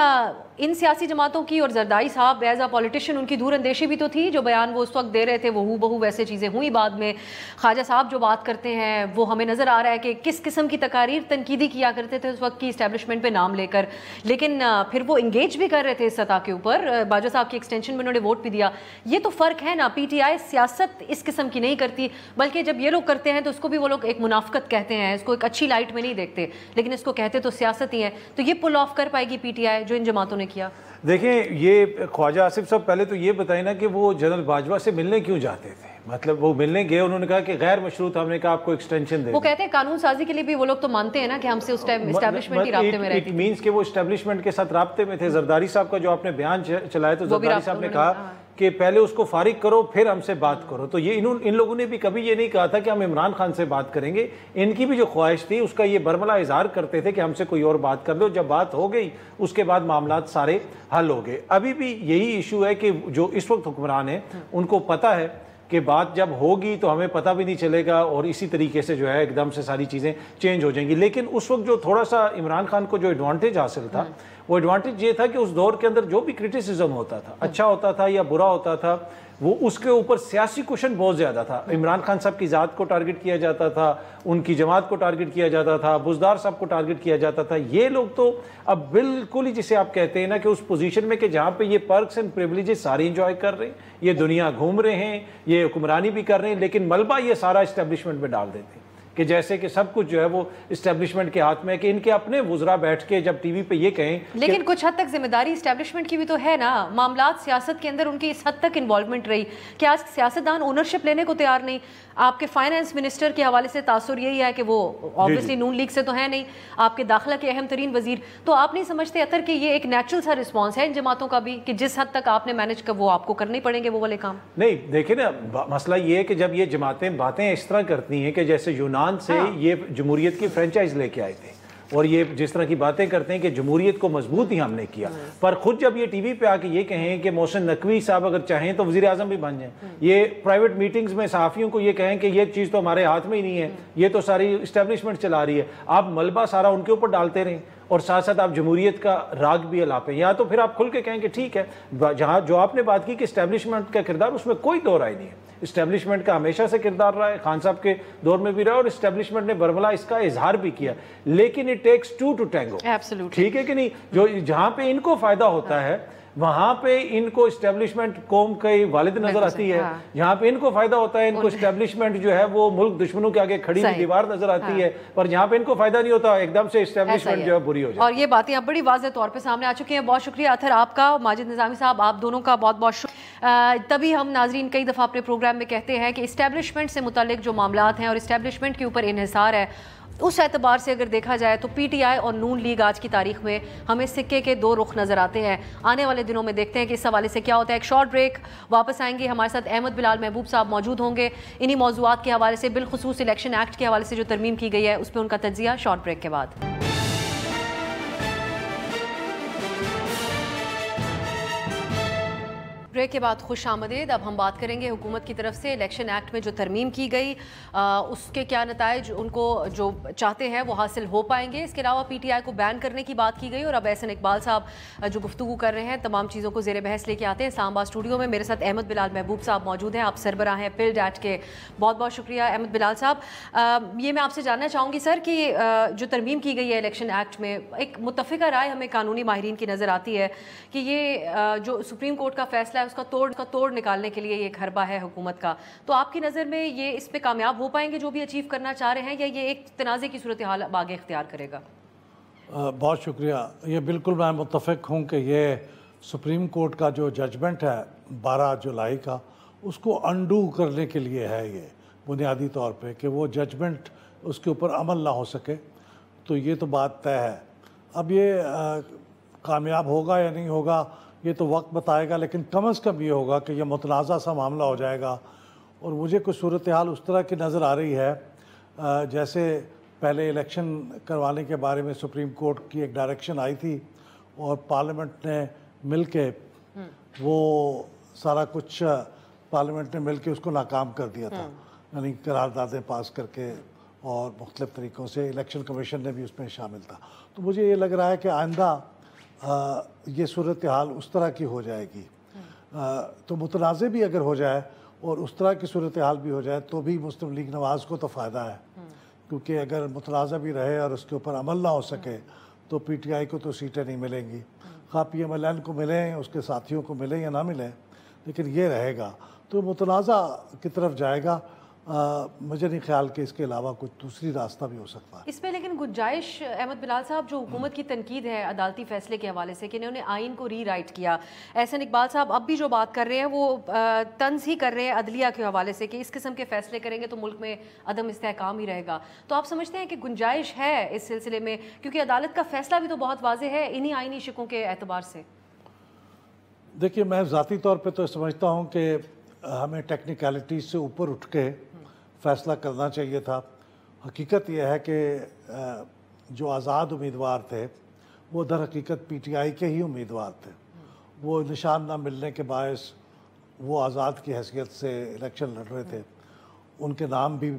इन सियासी जमातों की और जरदारी साहब एज अ पॉलिटिशियन उनकी दूर अंदेशी भी तो थी। जो बयान वो उस वक्त दे रहे थे, वो बहू वैसे चीज़ें हुई बाद में। ख्वाजा साहब जो बात करते हैं, वो हमें नज़र आ रहा है कि किस किस्म की तकारीर, तनकीदी किया करते थे उस वक्त की इस्टेब्लिशमेंट पर नाम लेकर। लेकिन फिर वो इंगेज भी कर रहे थे इस सतह के ऊपर। बाजा साहब की एक्सटेंशन में उन्होंने वोट भी दिया। ये तो फ़र्क है ना पी टी आई सियासत इस किस्म की नहीं करती। बल्कि जब ये लोग करते हैं तो उसको भी वो लोग एक मुनाफ्त कहते हैं, इसको एक अच्छी लाइट में नहीं देखते। लेकिन इसको कहते तो सियासत ही है। तो ये पुल ऑफ़ कर पाएगी पीटीआई, जो इन जमातों ने किया। देखें ये ख्वाजा आसिफ साहब पहले तो ये बताए ना कि वो जनरल बाजवा से मिलने क्यों जाते थे? मतलब वो मिलने गए उन्होंने कहा कि गैर मशरूत हमने कहा आपको एक्सटेंशन दे वो कहते हैं कानून साजी के लिए भी वो लोग तो मानते हैं ना कि हमसे उस टाइम इस्टेब्लिशमेंट की राब्ते में इट मींस के वो इस्टेब्लिशमेंट के साथ रबते में थे। जरदारी साहब का जो आपने बयान चलाया तो जरदारी साहब ने कहा हाँ। कि पहले उसको फारिग करो फिर हमसे बात करो। तो ये इन इन लोगों ने भी कभी ये नहीं कहा था कि हम इमरान खान से बात करेंगे। इनकी भी जो ख्वाहिश थी उसका ये बरमला इजहार करते थे कि हमसे कोई और बात कर लो जब बात हो गई उसके बाद मामला सारे हल हो गए। अभी भी यही इशू है कि जो इस वक्त हुक्मरान है। उनको पता है कि बात जब होगी तो हमें पता भी नहीं चलेगा और इसी तरीके से जो है एकदम से सारी चीज़ें चेंज हो जाएँगी। लेकिन उस वक्त जो थोड़ा सा इमरान खान को जो एडवांटेज हासिल था वो एडवांटेज ये था कि उस दौर के अंदर जो भी क्रिटिसिज्म होता था अच्छा होता था या बुरा होता था वो उसके ऊपर सियासी क्वेश्चन बहुत ज़्यादा था। इमरान खान साहब की ज़ात को टारगेट किया जाता था, उनकी जमात को टारगेट किया जाता था, बुजदार साहब को टारगेट किया जाता था। ये लोग तो अब बिल्कुल ही जिसे आप कहते हैं ना कि उस पोजीशन में कि जहाँ पे ये पर्कस एंड प्रिवलेजेस सारे इंजॉय कर रहे हैं, ये दुनिया घूम रहे हैं, ये हुक्मरानी भी कर रहे हैं, लेकिन मलबा ये सारा इस्टेब्लिशमेंट में डाल देते हैं। कि जैसे कि सब कुछ जो है वो इस्टेब्लिशमेंट के हाथ में है कि इनके अपने वजरा बैठ के जब टीवी पे ये कहें लेकिन कुछ हद तक ज़िम्मेदारी इस्टेब्लिशमेंट की भी तो है ना। मामला सियासत के अंदर उनकी इस हद तक इन्वॉल्वमेंट रही। कि आज सियासतदान ओनरशिप लेने को तैयार नहीं? आपके फाइनेंस मिनिस्टर के हवाले से तासुर यही है कि वो ऑब्वियसली नून लीग से तो है नहीं। आपके दाखिला के अहम तरीन वज़ीर। तो आप नहीं समझते अतर कि ये एक नेचुरल सा रिस्पॉन्स है इन जमातों का भी कि जिस हद तक आपने मैनेज कर वो आपको करने पड़ेंगे वो वाले काम? नहीं देखिए ना मसला ये है कि जब ये जमातें बातें इस तरह करती हैं कि जैसे यूनान से हाँ। ये जमहूरियत की फ्रेंचाइज लेके आए थे। और ये जिस तरह की बातें करते हैं कि जमहूरियत को मज़बूत ही हमने किया। पर खुद जब ये टीवी पे आके ये कहें कि मोहसिन नकवी साहब अगर चाहें तो वजी अजम भी बन जाएँ। ये प्राइवेट मीटिंग्स में सहाफ़ियों को ये कहें कि ये चीज़ तो हमारे हाथ में ही नहीं है। ये तो सारी इस्टेब्लिशमेंट चला रही है। आप मलबा सारा उनके ऊपर डालते रहें। और साथ साथ आप जमहूरीत का राग भी अलापें। या तो फिर आप खुल के कहें कि ठीक है जहाँ जो आपने बात की कि इस्टेब्लिशमेंट का किरदार उसमें कोई दो राय नहीं है। इस्टेब्लिशमेंट का हमेशा से किरदार रहा है खान साहब के दौर में भी रहा है और इस्टेब्लिशमेंट ने बरमला इसका इजहार भी किया। लेकिन it takes two to tango ठीक है कि नहीं? जो जहाँ पे इनको फ़ायदा होता है वहाँ पे इनको स्टेब्लिशमेंट कौम की वालिद नज़र आती है हाँ। यहाँ पे इनको फ़ायदा होता है इनको स्टेब्लिशमेंट जो है वो मुल्क दुश्मनों के आगे खड़ी दीवार नज़र आती हाँ। है पर यहाँ पे इनको फ़ायदा नहीं होता एकदम से स्टेब्लिशमेंट जो है बुरी हो जाए और ये बातें अब बड़ी वाजे तौर पर सामने आ चुकी हैं बहुत शुक्रिया अथर आपका माजिद निजामी साहब आप दोनों का बहुत बहुत तभी हम नाजरीन कई दफ़ा अपने प्रोग्राम में कहते हैं कि इस्टेब्लिशमेंट से मुतल जो मामला हैं और इस्टेब्लिशमेंट के ऊपर इहिसार है उस एतबार से अगर देखा जाए तो पीटीआई और नून लीग आज की तारीख में हमें सिक्के के दो रुख नज़र आते हैं। आने वाले दिनों में देखते हैं कि इस हवाले से क्या होता है। एक शॉर्ट ब्रेक वापस आएँगे। हमारे साथ अहमद बिलाल महबूब साहब मौजूद होंगे। इन्हीं मौजूद के हवाले से, बिलखसूस इलेक्शन एक्ट के हवाले से जो तरमीम की गई है, उस पर उनका तजिया शॉर्ट ब्रेक के बाद। ब्रेक के बाद खुश आमदेद। अब हम बात करेंगे हुकूमत की तरफ़ से। इलेक्शन एक्ट में जो तरमीम की गई आ, उसके क्या नतज उनको जो चाहते हैं वो हासिल हो पाएँगे। इसके अलावा पी टी आई को बैन करने की बात की गई और अब एहसन इकबाल साहब जो गुफ्तु कर रहे हैं तमाम चीज़ों को जेर बहस लेके आते हैं। इस्लामाबाद स्टूडियो में मेरे साथ अहमद बिलाल महबूब साहब मौजूद हैं। आप सरबरा हैं पिल डैट के। बहुत बहुत शुक्रिया अहमद बिलाल साहब। ये मैं आपसे जानना चाहूँगी सर कि जो तरमीम की गई है इलेक्शन एक्ट में एक मुतफ़ा राय हमें कानूनी माहरीन की नज़र आती है कि ये जो सुप्रीम कोर्ट का फैसला उसका तोड़ का तोड़ निकालने के लिए ये हरबा है हुकूमत का। तो आपकी नज़र में ये इस पर कामयाब हो पाएँगे जो भी अचीव करना चाह रहे हैं या ये एक तनाज़े की सूरत हाल आगे इख्तियार करेगा? बहुत शुक्रिया। ये बिल्कुल मैं मुतफ़ हूँ कि ये सुप्रीम कोर्ट का जो जजमेंट है बारह जुलाई का, उसको अंडू करने के लिए है ये, बुनियादी तौर पे कि वो जजमेंट उसके ऊपर अमल ना हो सके। तो ये तो बात तय है। अब ये कामयाब होगा या नहीं होगा ये तो वक्त बताएगा लेकिन कम अज़ कम ये होगा कि यह मुतनाज़ा सा मामला हो जाएगा और मुझे कुछ सूरत हाल उस तरह की नज़र आ रही है जैसे पहले इलेक्शन करवाने के बारे में सुप्रीम कोर्ट की एक डायरेक्शन आई थी और पार्लियामेंट ने मिल के हम्म। वो सारा कुछ पार्लियामेंट ने मिल के उसको नाकाम कर दिया था हम्म। यानी करारदादें पास करके और मुख्तलिफ़ तरीक़ों से इलेक्शन कमीशन ने भी उसमें शामिल था तो मुझे ये लग रहा है कि आइंदा ये सूरत हाल उस तरह की हो जाएगी। आ, तो मुतनाज़ भी अगर हो जाए और उस तरह की सूरत हाल भी हो जाए तो भी मुस्लिम लीग नवाज़ को तो फ़ायदा है। क्योंकि अगर मुतनाज़ भी रहे और उसके ऊपर अमल ना हो सके तो पी टी आई को तो सीटें नहीं मिलेंगी। खा पी एम एल एन को मिलें उसके साथियों को मिलें या ना मिलें लेकिन ये रहेगा। तो मुतनाज़ा की तरफ़ जाएगा। मुझे नहीं ख्याल कि इसके अलावा कुछ दूसरी रास्ता भी हो सकता है। इसमें लेकिन गुंजाइश अहमद बिलाल साहब जो हुकूमत की तनकीद है अदालती फैसले के हवाले से कि इन्होंने आइन को री राइट किया। एहसन इकबाल साहब अब भी जो बात कर रहे हैं वो तंज ही कर रहे हैं अदलिया के हवाले से कि इस किस्म के फैसले करेंगे तो मुल्क में अदम इसकाम ही रहेगा। तो आप समझते हैं कि गुंजाइश है इस सिलसिले में क्योंकि अदालत का फैसला भी तो बहुत वाजे है इन्हीं आइनी शिकों के एतबार से। देखिए मैं ज़ाती तौर पर तो समझता हूँ कि हमें टेक्निकलिटीज़ से ऊपर उठ के फ़ैसला करना चाहिए था। हकीकत यह है कि जो आज़ाद उम्मीदवार थे, वो दर हकीकत पीटीआई के ही उम्मीदवार थे। वो निशान ना मिलने के बायस वो आज़ाद की हैसियत से इलेक्शन लड़ रहे थे। उनके नाम भी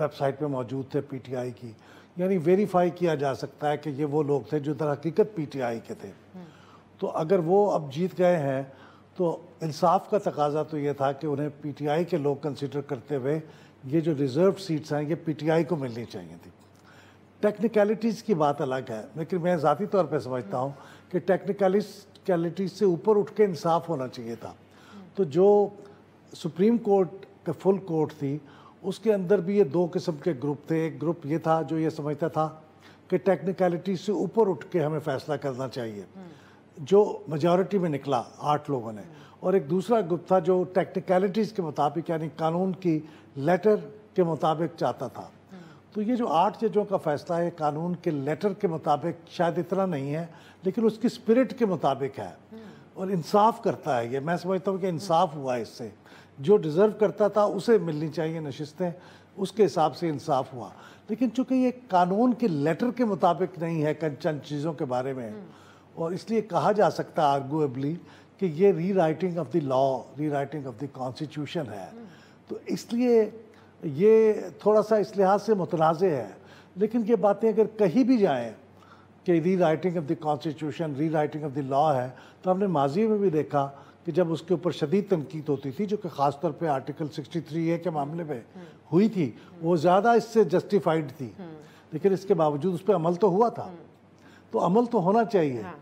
वेबसाइट पे मौजूद थे पीटीआई की। यानी वेरीफाई किया जा सकता है कि ये वो लोग थे जो दर हकीकत पीटीआई के थे। तो अगर वो अब जीत गए हैं तो इंसाफ का तकाजा तो ये था कि उन्हें पीटीआई के लोग कंसिडर करते हुए ये जो रिज़र्व सीट्स हैं, ये पीटीआई को मिलनी चाहिए थी। टेक्निकलिटीज़ की बात अलग है, लेकिन मैं ज़ाती तौर पर समझता हूँ कि टेक्निकलिटीज़ से ऊपर उठ के इंसाफ होना चाहिए था। तो जो सुप्रीम कोर्ट का फुल कोर्ट थी, उसके अंदर भी ये दो किस्म के ग्रुप थे। एक ग्रुप ये था जो ये समझता था कि टेक्निकलिटी से ऊपर उठ के हमें फैसला करना चाहिए। जो मेजॉरिटी में निकला आठ लोगों ने। और एक दूसरा ग्रुप था जो टेक्निकलिटीज़ के मुताबिक, यानी कानून की लेटर के मुताबिक चाहता था। तो ये जो आठ जजों का फैसला है, कानून के लेटर के मुताबिक शायद इतना नहीं है, लेकिन उसकी स्पिरिट के मुताबिक है। और इंसाफ करता है ये। मैं समझता हूँ कि इंसाफ हुआ इससे। जो डिज़र्व करता था, उसे मिलनी चाहिए नशस्तें। उसके हिसाब से इंसाफ हुआ। लेकिन चूँकि ये कानून के लेटर के मुताबिक नहीं है चंद चीज़ों के बारे में और इसलिए कहा जा सकता है आर्गुएबली कि ये rewriting of the law rewriting of the constitution है। तो इसलिए ये थोड़ा सा इस लिहाज से मुतनाज़ है। लेकिन ये बातें अगर कहीं भी जाएँ कि rewriting of the constitution rewriting of the law है तो हमने माजी में भी देखा कि जब उसके ऊपर शदीद तनकीद होती थी जो कि ख़ास तौर पे आर्टिकल 63 ए के मामले में हुई थी वो ज़्यादा इससे जस्टिफाइड थी। लेकिन इसके बावजूद उस पर अमल तो हुआ था। तो अमल तो होना चाहिए। हाँ।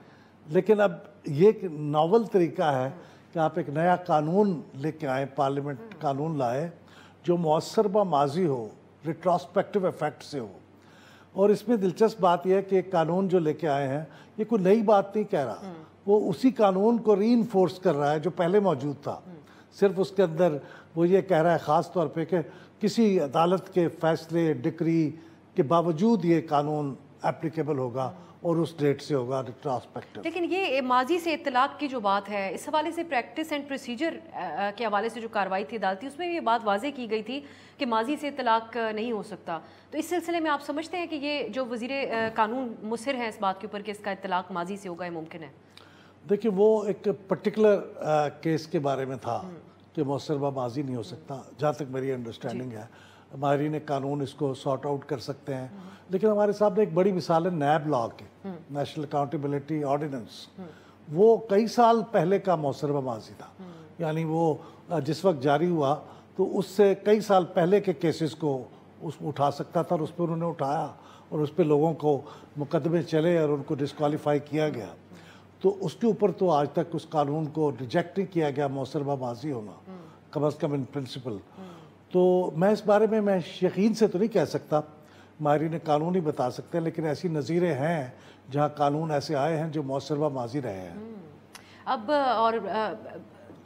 लेकिन अब ये एक नावल तरीका है कि आप एक नया कानून लेके आए पार्लियामेंट कानून लाए जो मौसर ब माजी हो रिट्रोस्पेक्टिव इफ़ेक्ट से हो। और इसमें दिलचस्प बात यह है कि एक कानून जो लेके आए हैं ये कोई नई बात नहीं कह रहा। वो उसी कानून को री कर रहा है जो पहले मौजूद था। सिर्फ़ उसके अंदर वो ये कह रहा है ख़ास तौर पे कि किसी अदालत के फैसले डिक्री के बावजूद ये कानून एप्लीकेबल होगा। और उस डेट से होगा रिट्रांसपेक्टिव लेकिन ये माजी से इतलाक की जो बात है इस हवाले से प्रैक्टिस एंड प्रोसीजर के हवाले से जो कार्रवाई थी अदालती उसमें ये बात वाजे की गई थी कि माजी से इतलाक नहीं हो सकता। तो इस सिलसिले में आप समझते हैं कि ये जो वज़ीर कानून मुसर हैं इस बात के ऊपर कि इसका इतलाक माजी से होगा मुमकिन है? देखिए वो एक पर्टिकुलर केस के बारे में था कि मौसरबा माजी नहीं हो सकता जहाँ तक मेरी अंडरस्टैंडिंग है। माहरीन कानून इसको सॉर्ट आउट कर सकते हैं। लेकिन हमारे सामने एक बड़ी मिसाल है, नैब लॉ की, नेशनल अकाउंटेबिलिटी ऑर्डिनेंस। वो कई साल पहले का मौसरबा माजी था। यानी वो जिस वक्त जारी हुआ तो उससे कई साल पहले के केसेस को उस, उठा सकता था और उस पर उन्होंने उठाया और उस पर लोगों को मुकदमे चले और उनको डिस्कालीफाई किया गया। तो उसके ऊपर तो आज तक उस कानून को रिजेक्ट नहीं किया गया मौसरबा माजी होना, कम अज़ कम इन प्रिंसिपल तो मैं इस बारे में, मैं यकीन से तो नहीं कह सकता माहरीन कानून ही बता सकते हैं, लेकिन ऐसी नज़ीरें हैं जहाँ कानून ऐसे आए हैं जो मौसरबा माजी रहे हैं हम्म। अब, और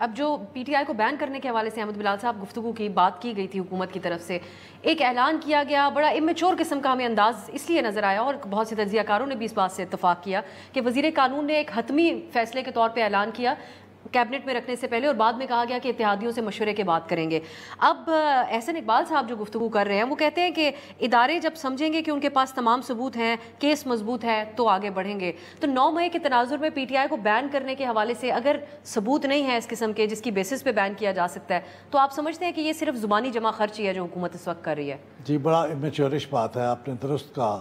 अब जो पीटीआई को बैन करने के हवाले से अहमद बिलाल साहब गुफ्तु की बात की गई थी हुकूमत की तरफ़ से, एक ऐलान किया गया, बड़ा इमेचोर किस्म का हमें अंदाज इसलिए नज़र आया और बहुत से तजियाकारों ने भी इस बात से इतफाक किया कि वज़ीर कानून ने एक हतमी फैसले के तौर पर ऐलान किया कैबिनेट में रखने से पहले और बाद में कहा गया कि इतिहादियों से मशवरे के बात करेंगे। अब एहसन इकबाल साहब जो गुफ्तु कर रहे हैं, वो कहते हैं कि इदारे जब समझेंगे कि उनके पास तमाम सबूत हैं, केस मज़बूत है तो आगे बढ़ेंगे। तो नौ मई के तनाजुर में पी टी आई को बैन करने के हवाले से अगर सबूत नहीं है इस किस्म के, जिसकी बेसिस पे बैन किया जा सकता है तो आप समझते हैं कि ये सिर्फ़ जुबानी जमा खर्ची है जो हुकूमत इस वक्त कर रही है? जी, बड़ा इमेच्योरिश बात है। आपने दुरुस्त कहा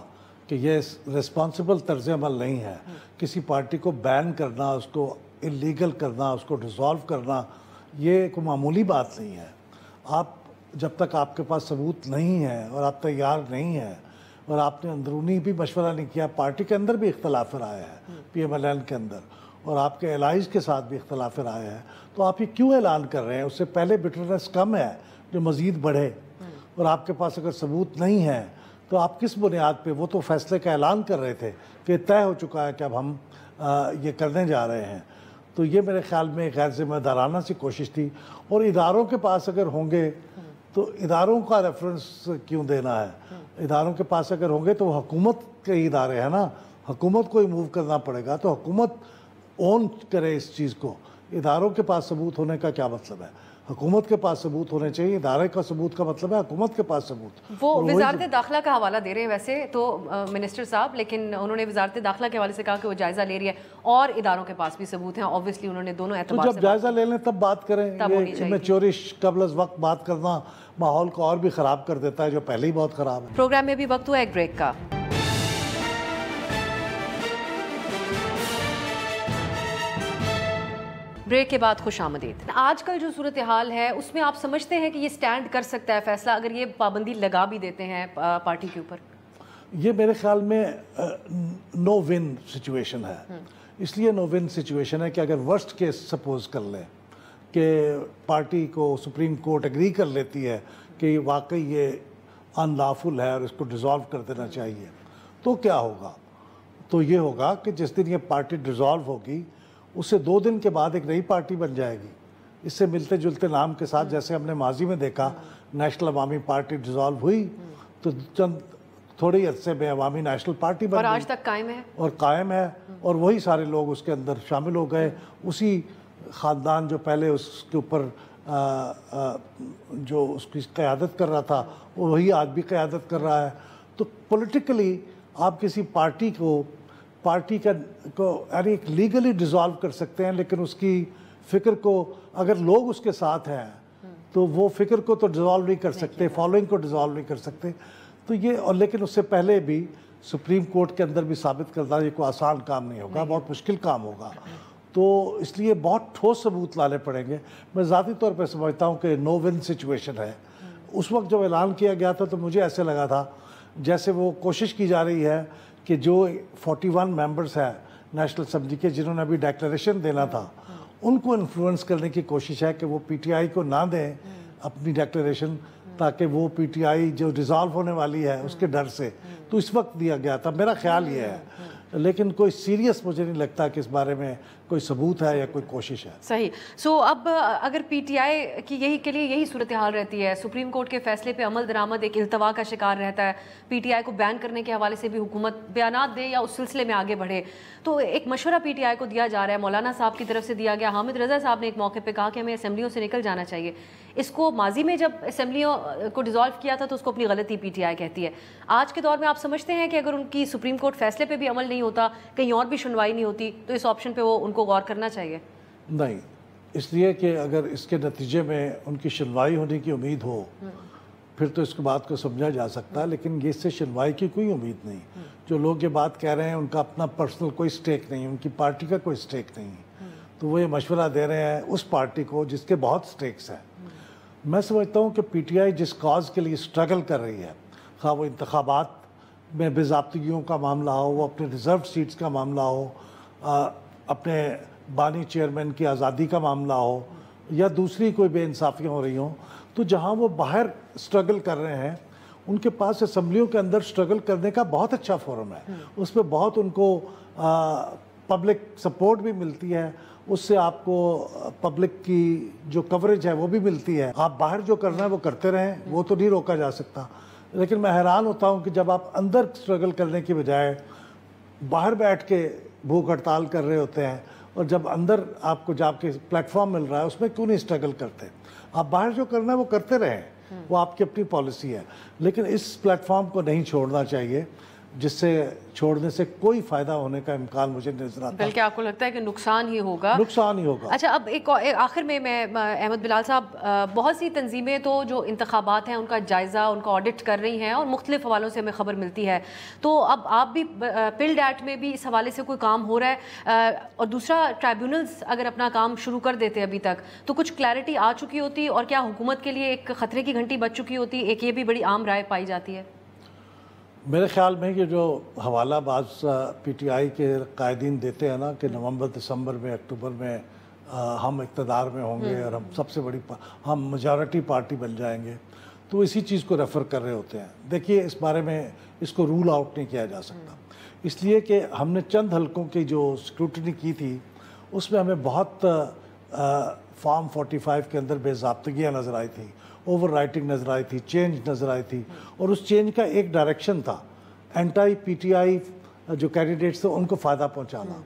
कि ये रिस्पॉन्सिबल तर्ज अमल नहीं है। किसी पार्टी को बैन करना, उसको इलीगल करना उसको डिज़ोल्व करना ये कोई मामूली बात नहीं है। आप जब तक आपके पास सबूत नहीं है और आप तैयार नहीं है और आपने अंदरूनी भी मशवरा नहीं किया पार्टी के अंदर भी इख्तलाफ आया है पी एम एल एन के अंदर और आपके एलाइज के साथ भी इख्तलाफ आया है तो आप ये क्यों ऐलान कर रहे हैं? उससे पहले बिटरनेस कम है जो मज़ीद बढ़े। और आपके पास अगर सबूत नहीं है तो आप किस बुनियाद पे? वो तो फैसले का ऐलान कर रहे थे कि तय हो चुका है कि अब हम आ, ये करने जा रहे हैं। तो ये मेरे ख्याल में गैर जिम्मेदाराना सी कोशिश थी। और इदारों के पास अगर होंगे तो इदारों का रेफरेंस क्यों देना है? इदारों के पास अगर होंगे तो हुकूमत के इदारे हैं ना? हुकूमत को ही मूव करना पड़ेगा। तो हुकूमत ओन करे इस चीज़ को। इदारों के पास सबूत होने का क्या मतलब है? हुकूमत के पास सबूत होने चाहिए। इदारे का सबूत का मतलब है हुकूमत के पास सबूत। वो वजारत दाखिला का हवाला दे रहे हैं वैसे तो आ, मिनिस्टर साहब लेकिन उन्होंने वजारत दाखिला के हवाले से कहा कि वो जायजा ले रही है और इदारों के पास भी सबूत हैं। ऑब्वियसली उन्होंने दोनों तो जब जायजा ले लें तब बात करें। चोरिश कबल वक्त बात करना माहौल को और भी ख़राब कर देता है जो पहले ही बहुत ख़राब है। प्रोग्राम में भी वक्त हुआ एक ब्रेक का। ब्रेक के बाद खुश आमदीद। आजकल जो सूरत हाल है उसमें आप समझते हैं कि ये स्टैंड कर सकता है फैसला? अगर ये पाबंदी लगा भी देते हैं पार्टी के ऊपर। ये मेरे ख्याल में नो विन सिचुएशन है। इसलिए नो विन सिचुएशन है कि अगर वर्स्ट केस सपोज़ कर लें कि पार्टी को सुप्रीम कोर्ट एग्री कर लेती है कि वाकई ये अनलाफुल है और इसको डिज़ोल्व कर देना चाहिए तो क्या होगा? तो ये होगा कि जिस दिन ये पार्टी डिज़ोल्व होगी उससे दो दिन के बाद एक नई पार्टी बन जाएगी। इससे मिलते जुलते नाम के साथ जैसे हमने माजी में देखा नेशनल अवामी पार्टी डिज़ोल्व हुई तो चंद थोड़ी अरसे में अवामी नेशनल पार्टी बन और आज तक कायम है? और कायम है और वही सारे लोग उसके अंदर शामिल हो गए। उसी ख़ानदान जो पहले उसके ऊपर जो उसकी क़्यादत कर रहा था वो वही आज भी क़्यादत कर रहा है। तो पॉलिटिकली आप किसी पार्टी को पार्टी का को यानी एक लीगली डिज़ोल्व कर सकते हैं लेकिन उसकी फ़िक्र को अगर लोग उसके साथ हैं तो वो फ़िक्र को तो डिज़ोल्व नहीं कर सकते फॉलोइंग को डिज़ोल्व नहीं कर सकते। तो ये और लेकिन उससे पहले भी सुप्रीम कोर्ट के अंदर भी साबित करना ये कोई आसान काम नहीं होगा बहुत मुश्किल काम होगा। तो इसलिए बहुत ठोस सबूत लाने पड़ेंगे। मैं ज़ाती तौर पर समझता हूँ कि नो विन सिचुएशन है। उस वक्त जब ऐलान किया गया था तो मुझे ऐसे लगा था जैसे वो कोशिश की जा रही है कि जो 41 मेंबर्स हैं नेशनल असम्बली के, जिन्होंने अभी डेक्लेशन देना था, उनको इन्फ्लुएंस करने की कोशिश है कि वो पीटीआई को ना दें, अपनी डेक्लेशन ताकि वो पीटीआई जो डिज़ोल्व होने वाली है, उसके डर से। तो इस वक्त दिया गया था। मेरा ख्याल ये है लेकिन कोई सीरियस मुझे नहीं लगता कि इस बारे में कोई सबूत है या कोई कोशिश है। सही। सो so, अब अगर पीटीआई की यही के लिए यही सूरत हाल रहती है सुप्रीम कोर्ट के फैसले पे अमल दरामद एक अल्तवा का शिकार रहता है। पीटीआई को बैन करने के हवाले से भी हुकूमत बयान दे या उस सिलसिले में आगे बढ़े। तो एक मशवरा पीटीआई को दिया जा रहा है। मौलाना साहब की तरफ़ से दिया गया। हामिद रजा साहब ने एक मौके पर कहा कि हमें असम्बलियों से निकल जाना चाहिए। इसको माजी में जब असम्बलियों को डिज़ोल्व किया था तो उसको अपनी गलती पीटीआई कहती है। आज के दौर में आप समझते हैं कि अगर उनकी सुप्रीम कोर्ट फैसले पे भी अमल नहीं होता कहीं और भी सुनवाई नहीं होती तो इस ऑप्शन पे वो उनको गौर करना चाहिए? नहीं इसलिए कि अगर इसके नतीजे में उनकी सुनवाई होने की उम्मीद हो फिर तो इसके बात को समझा जा सकता है लेकिन ये इससे सुनवाई की कोई उम्मीद नहीं। जो लोग ये बात कह रहे हैं उनका अपना पर्सनल कोई स्टेक नहीं उनकी पार्टी का कोई स्टेक नहीं। तो वो ये मशवरा दे रहे हैं उस पार्टी को जिसके बहुत स्टेक्स हैं। मैं समझता हूँ कि पीटीआई जिस काज के लिए स्ट्रगल कर रही है खा वो इंतबात में बेजाबतगियों का मामला हो वो अपने रिज़र्व सीट्स का मामला हो आ, अपने बानी चेयरमैन की आज़ादी का मामला हो या दूसरी कोई बेइंसाफ़ियाँ हो रही हों तो जहाँ वो बाहर स्ट्रगल कर रहे हैं उनके पास असम्बलियों के अंदर स्ट्रगल करने का बहुत अच्छा फोरम है हम्म। उसमें बहुत उनको आ, पब्लिक सपोर्ट भी मिलती है, उससे आपको पब्लिक की जो कवरेज है वो भी मिलती है। आप बाहर जो करना है वो करते रहें, वो तो नहीं रोका जा सकता। लेकिन मैं हैरान होता हूँ कि जब आप अंदर स्ट्रगल करने की बजाय बाहर बैठ के भूख हड़ताल कर रहे होते हैं और जब अंदर आपको जाके प्लेटफॉर्म मिल रहा है, उसमें क्यों नहीं स्ट्रगल करते? आप बाहर जो करना है वो करते रहें, वो आपकी अपनी पॉलिसी है। लेकिन इस प्लेटफॉर्म को नहीं छोड़ना चाहिए। जिससे छोड़ने से कोई फ़ायदा होने का इम्कान मुझे नज़र आता बल्कि आपको लगता है कि नुकसान ही होगा? नुकसान ही होगा। अच्छा अब एक, एक आखिर में मैं अहमद बिलाल साहब बहुत सी तंजीमें तो जो इंतबात हैं उनका जायज़ा उनका ऑडिट कर रही हैं और मुख्तलिफ़ हवालों से हमें खबर मिलती है। तो अब आप भी पिल्ड एक्ट में भी इस हवाले से कोई काम हो रहा है? और दूसरा ट्राइब्यूनल्स अगर अपना काम शुरू कर देते अभी तक तो कुछ क्लैरिटी आ चुकी होती और क्या हुकूमत के लिए एक ख़तरे की घंटी बच चुकी होती? एक ये भी बड़ी आम राय पाई जाती है। मेरे ख्याल में ये जो हवाला बाज पीटीआई के कायदीन देते हैं ना कि नवंबर दिसंबर में अक्टूबर में आ, हम इकतदार में होंगे हम्म। और हम सबसे बड़ी हम मजारटी पार्टी बन जाएँगे। तो इसी चीज़ को रेफ़र कर रहे होते हैं। देखिए इस बारे में इसको रूल आउट नहीं किया जा सकता। इसलिए कि हमने चंद हलकों की जो स्क्रूटनी की थी उसमें हमें बहुत फार्म 45 के अंदर बेजाबतगियाँ नज़र आई थी। ओवर राइटिंग नज़र आई थी चेंज नज़र आई थी और उस चेंज का एक डायरेक्शन था। एंटी पीटीआई जो कैंडिडेट्स थे, उनको फ़ायदा पहुंचाना।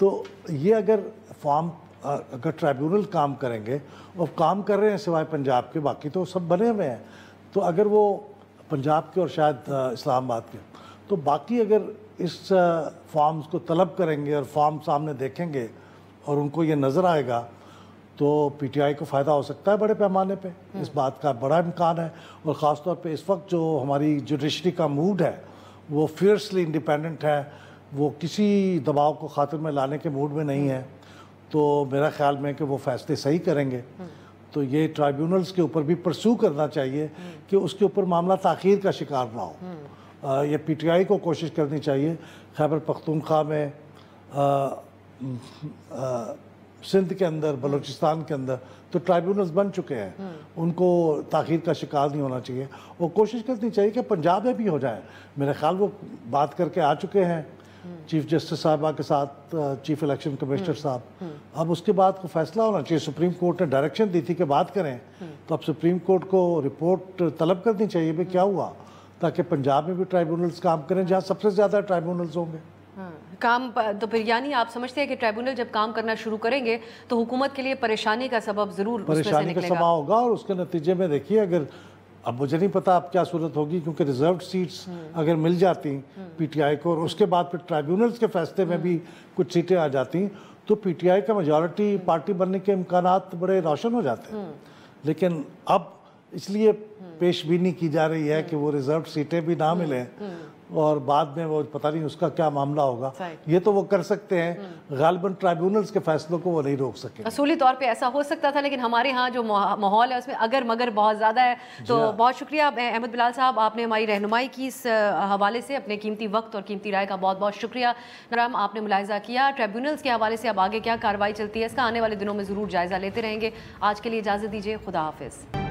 तो ये अगर फॉर्म अगर ट्राइब्यूनल काम करेंगे और काम कर रहे हैं सिवाय पंजाब के, बाकी तो सब बने हुए हैं तो अगर वो पंजाब के और शायद इस्लामाबाद के तो बाकी अगर इस फॉर्म्स को तलब करेंगे और फॉर्म सामने देखेंगे और उनको ये नज़र आएगा तो पीटीआई को फ़ायदा हो सकता है बड़े पैमाने पे। इस बात का बड़ा इम्कान है और ख़ास तौर पे इस वक्त जो हमारी जुडिशरी का मूड है वो फियर्सली इंडिपेंडेंट है। वो किसी दबाव को खातिर में लाने के मूड में नहीं है। तो मेरा ख्याल में कि वो फैसले सही करेंगे। तो ये ट्राइब्यूनल्स के ऊपर भी परसू करना चाहिए कि उसके ऊपर मामला ताखीर का शिकार ना हो। ये पीटीआई को कोशिश करनी चाहिए। खैबर पख्तूनख्वा में आ, आ, सिंध के अंदर बलूचिस्तान के अंदर तो ट्राइब्यूनल्स बन चुके हैं। उनको ताखिर का शिकार नहीं होना चाहिए। और कोशिश करनी चाहिए कि पंजाब में भी हो जाए। मेरे ख्याल वो बात करके आ चुके हैं। चीफ जस्टिस साहबा के साथ चीफ इलेक्शन कमिश्नर साहब। अब उसके बाद को फैसला होना चाहिए। सुप्रीम कोर्ट ने डायरेक्शन दी थी कि बात करें। तो अब सुप्रीम कोर्ट को रिपोर्ट तलब करनी चाहिए भाई क्या हुआ? ताकि पंजाब में भी ट्राइब्यूनल्स काम करें जहाँ सबसे ज़्यादा ट्राइब्यूनल्स होंगे। काम तो फिर यानी आप समझते हैं कि ट्राइब्यूनल जब काम करना शुरू करेंगे तो हुकूमत के लिए परेशानी का सबब ज़रूर परेशानी का सबब होगा और उसके नतीजे में देखिए अगर अब मुझे नहीं पता अब क्या सूरत होगी क्योंकि रिज़र्व सीट्स अगर मिल जाती पीटीआई को और उसके बाद फिर ट्राइब्यूनल्स के फैसले में भी कुछ सीटें आ जाती तो पीटीआई का मेजोरिटी पार्टी बनने के इम्कान बड़े रोशन हो जाते हैं। लेकिन अब इसलिए पेशबीनी की जा रही है कि वो रिज़र्व सीटें भी ना मिलें। और बाद में वो पता नहीं उसका क्या मामला होगा। ये तो वो कर सकते हैं। हम्म। गालबन ट्राइब्यूनल्स के फैसलों को वो नहीं रोक सके असूली तौर पे ऐसा हो सकता था लेकिन हमारे यहाँ जो माहौल है उसमें अगर मगर बहुत ज़्यादा है तो हाँ। बहुत शुक्रिया। अहमद बिलाल साहब आपने हमारी रहनुमाई की इस हवाले से अपने कीमती वक्त और कीमती राय का बहुत बहुत शुक्रिया। नाम आपने मुलायजा किया। ट्राइब्यूनल्स के हवाले से अब आगे क्या कार्रवाई चलती है इसका आने वाले दिनों में ज़रूर जायज़ा लेते रहेंगे। आज के लिए इजाज़त दीजिए। खुदा हाफिज़।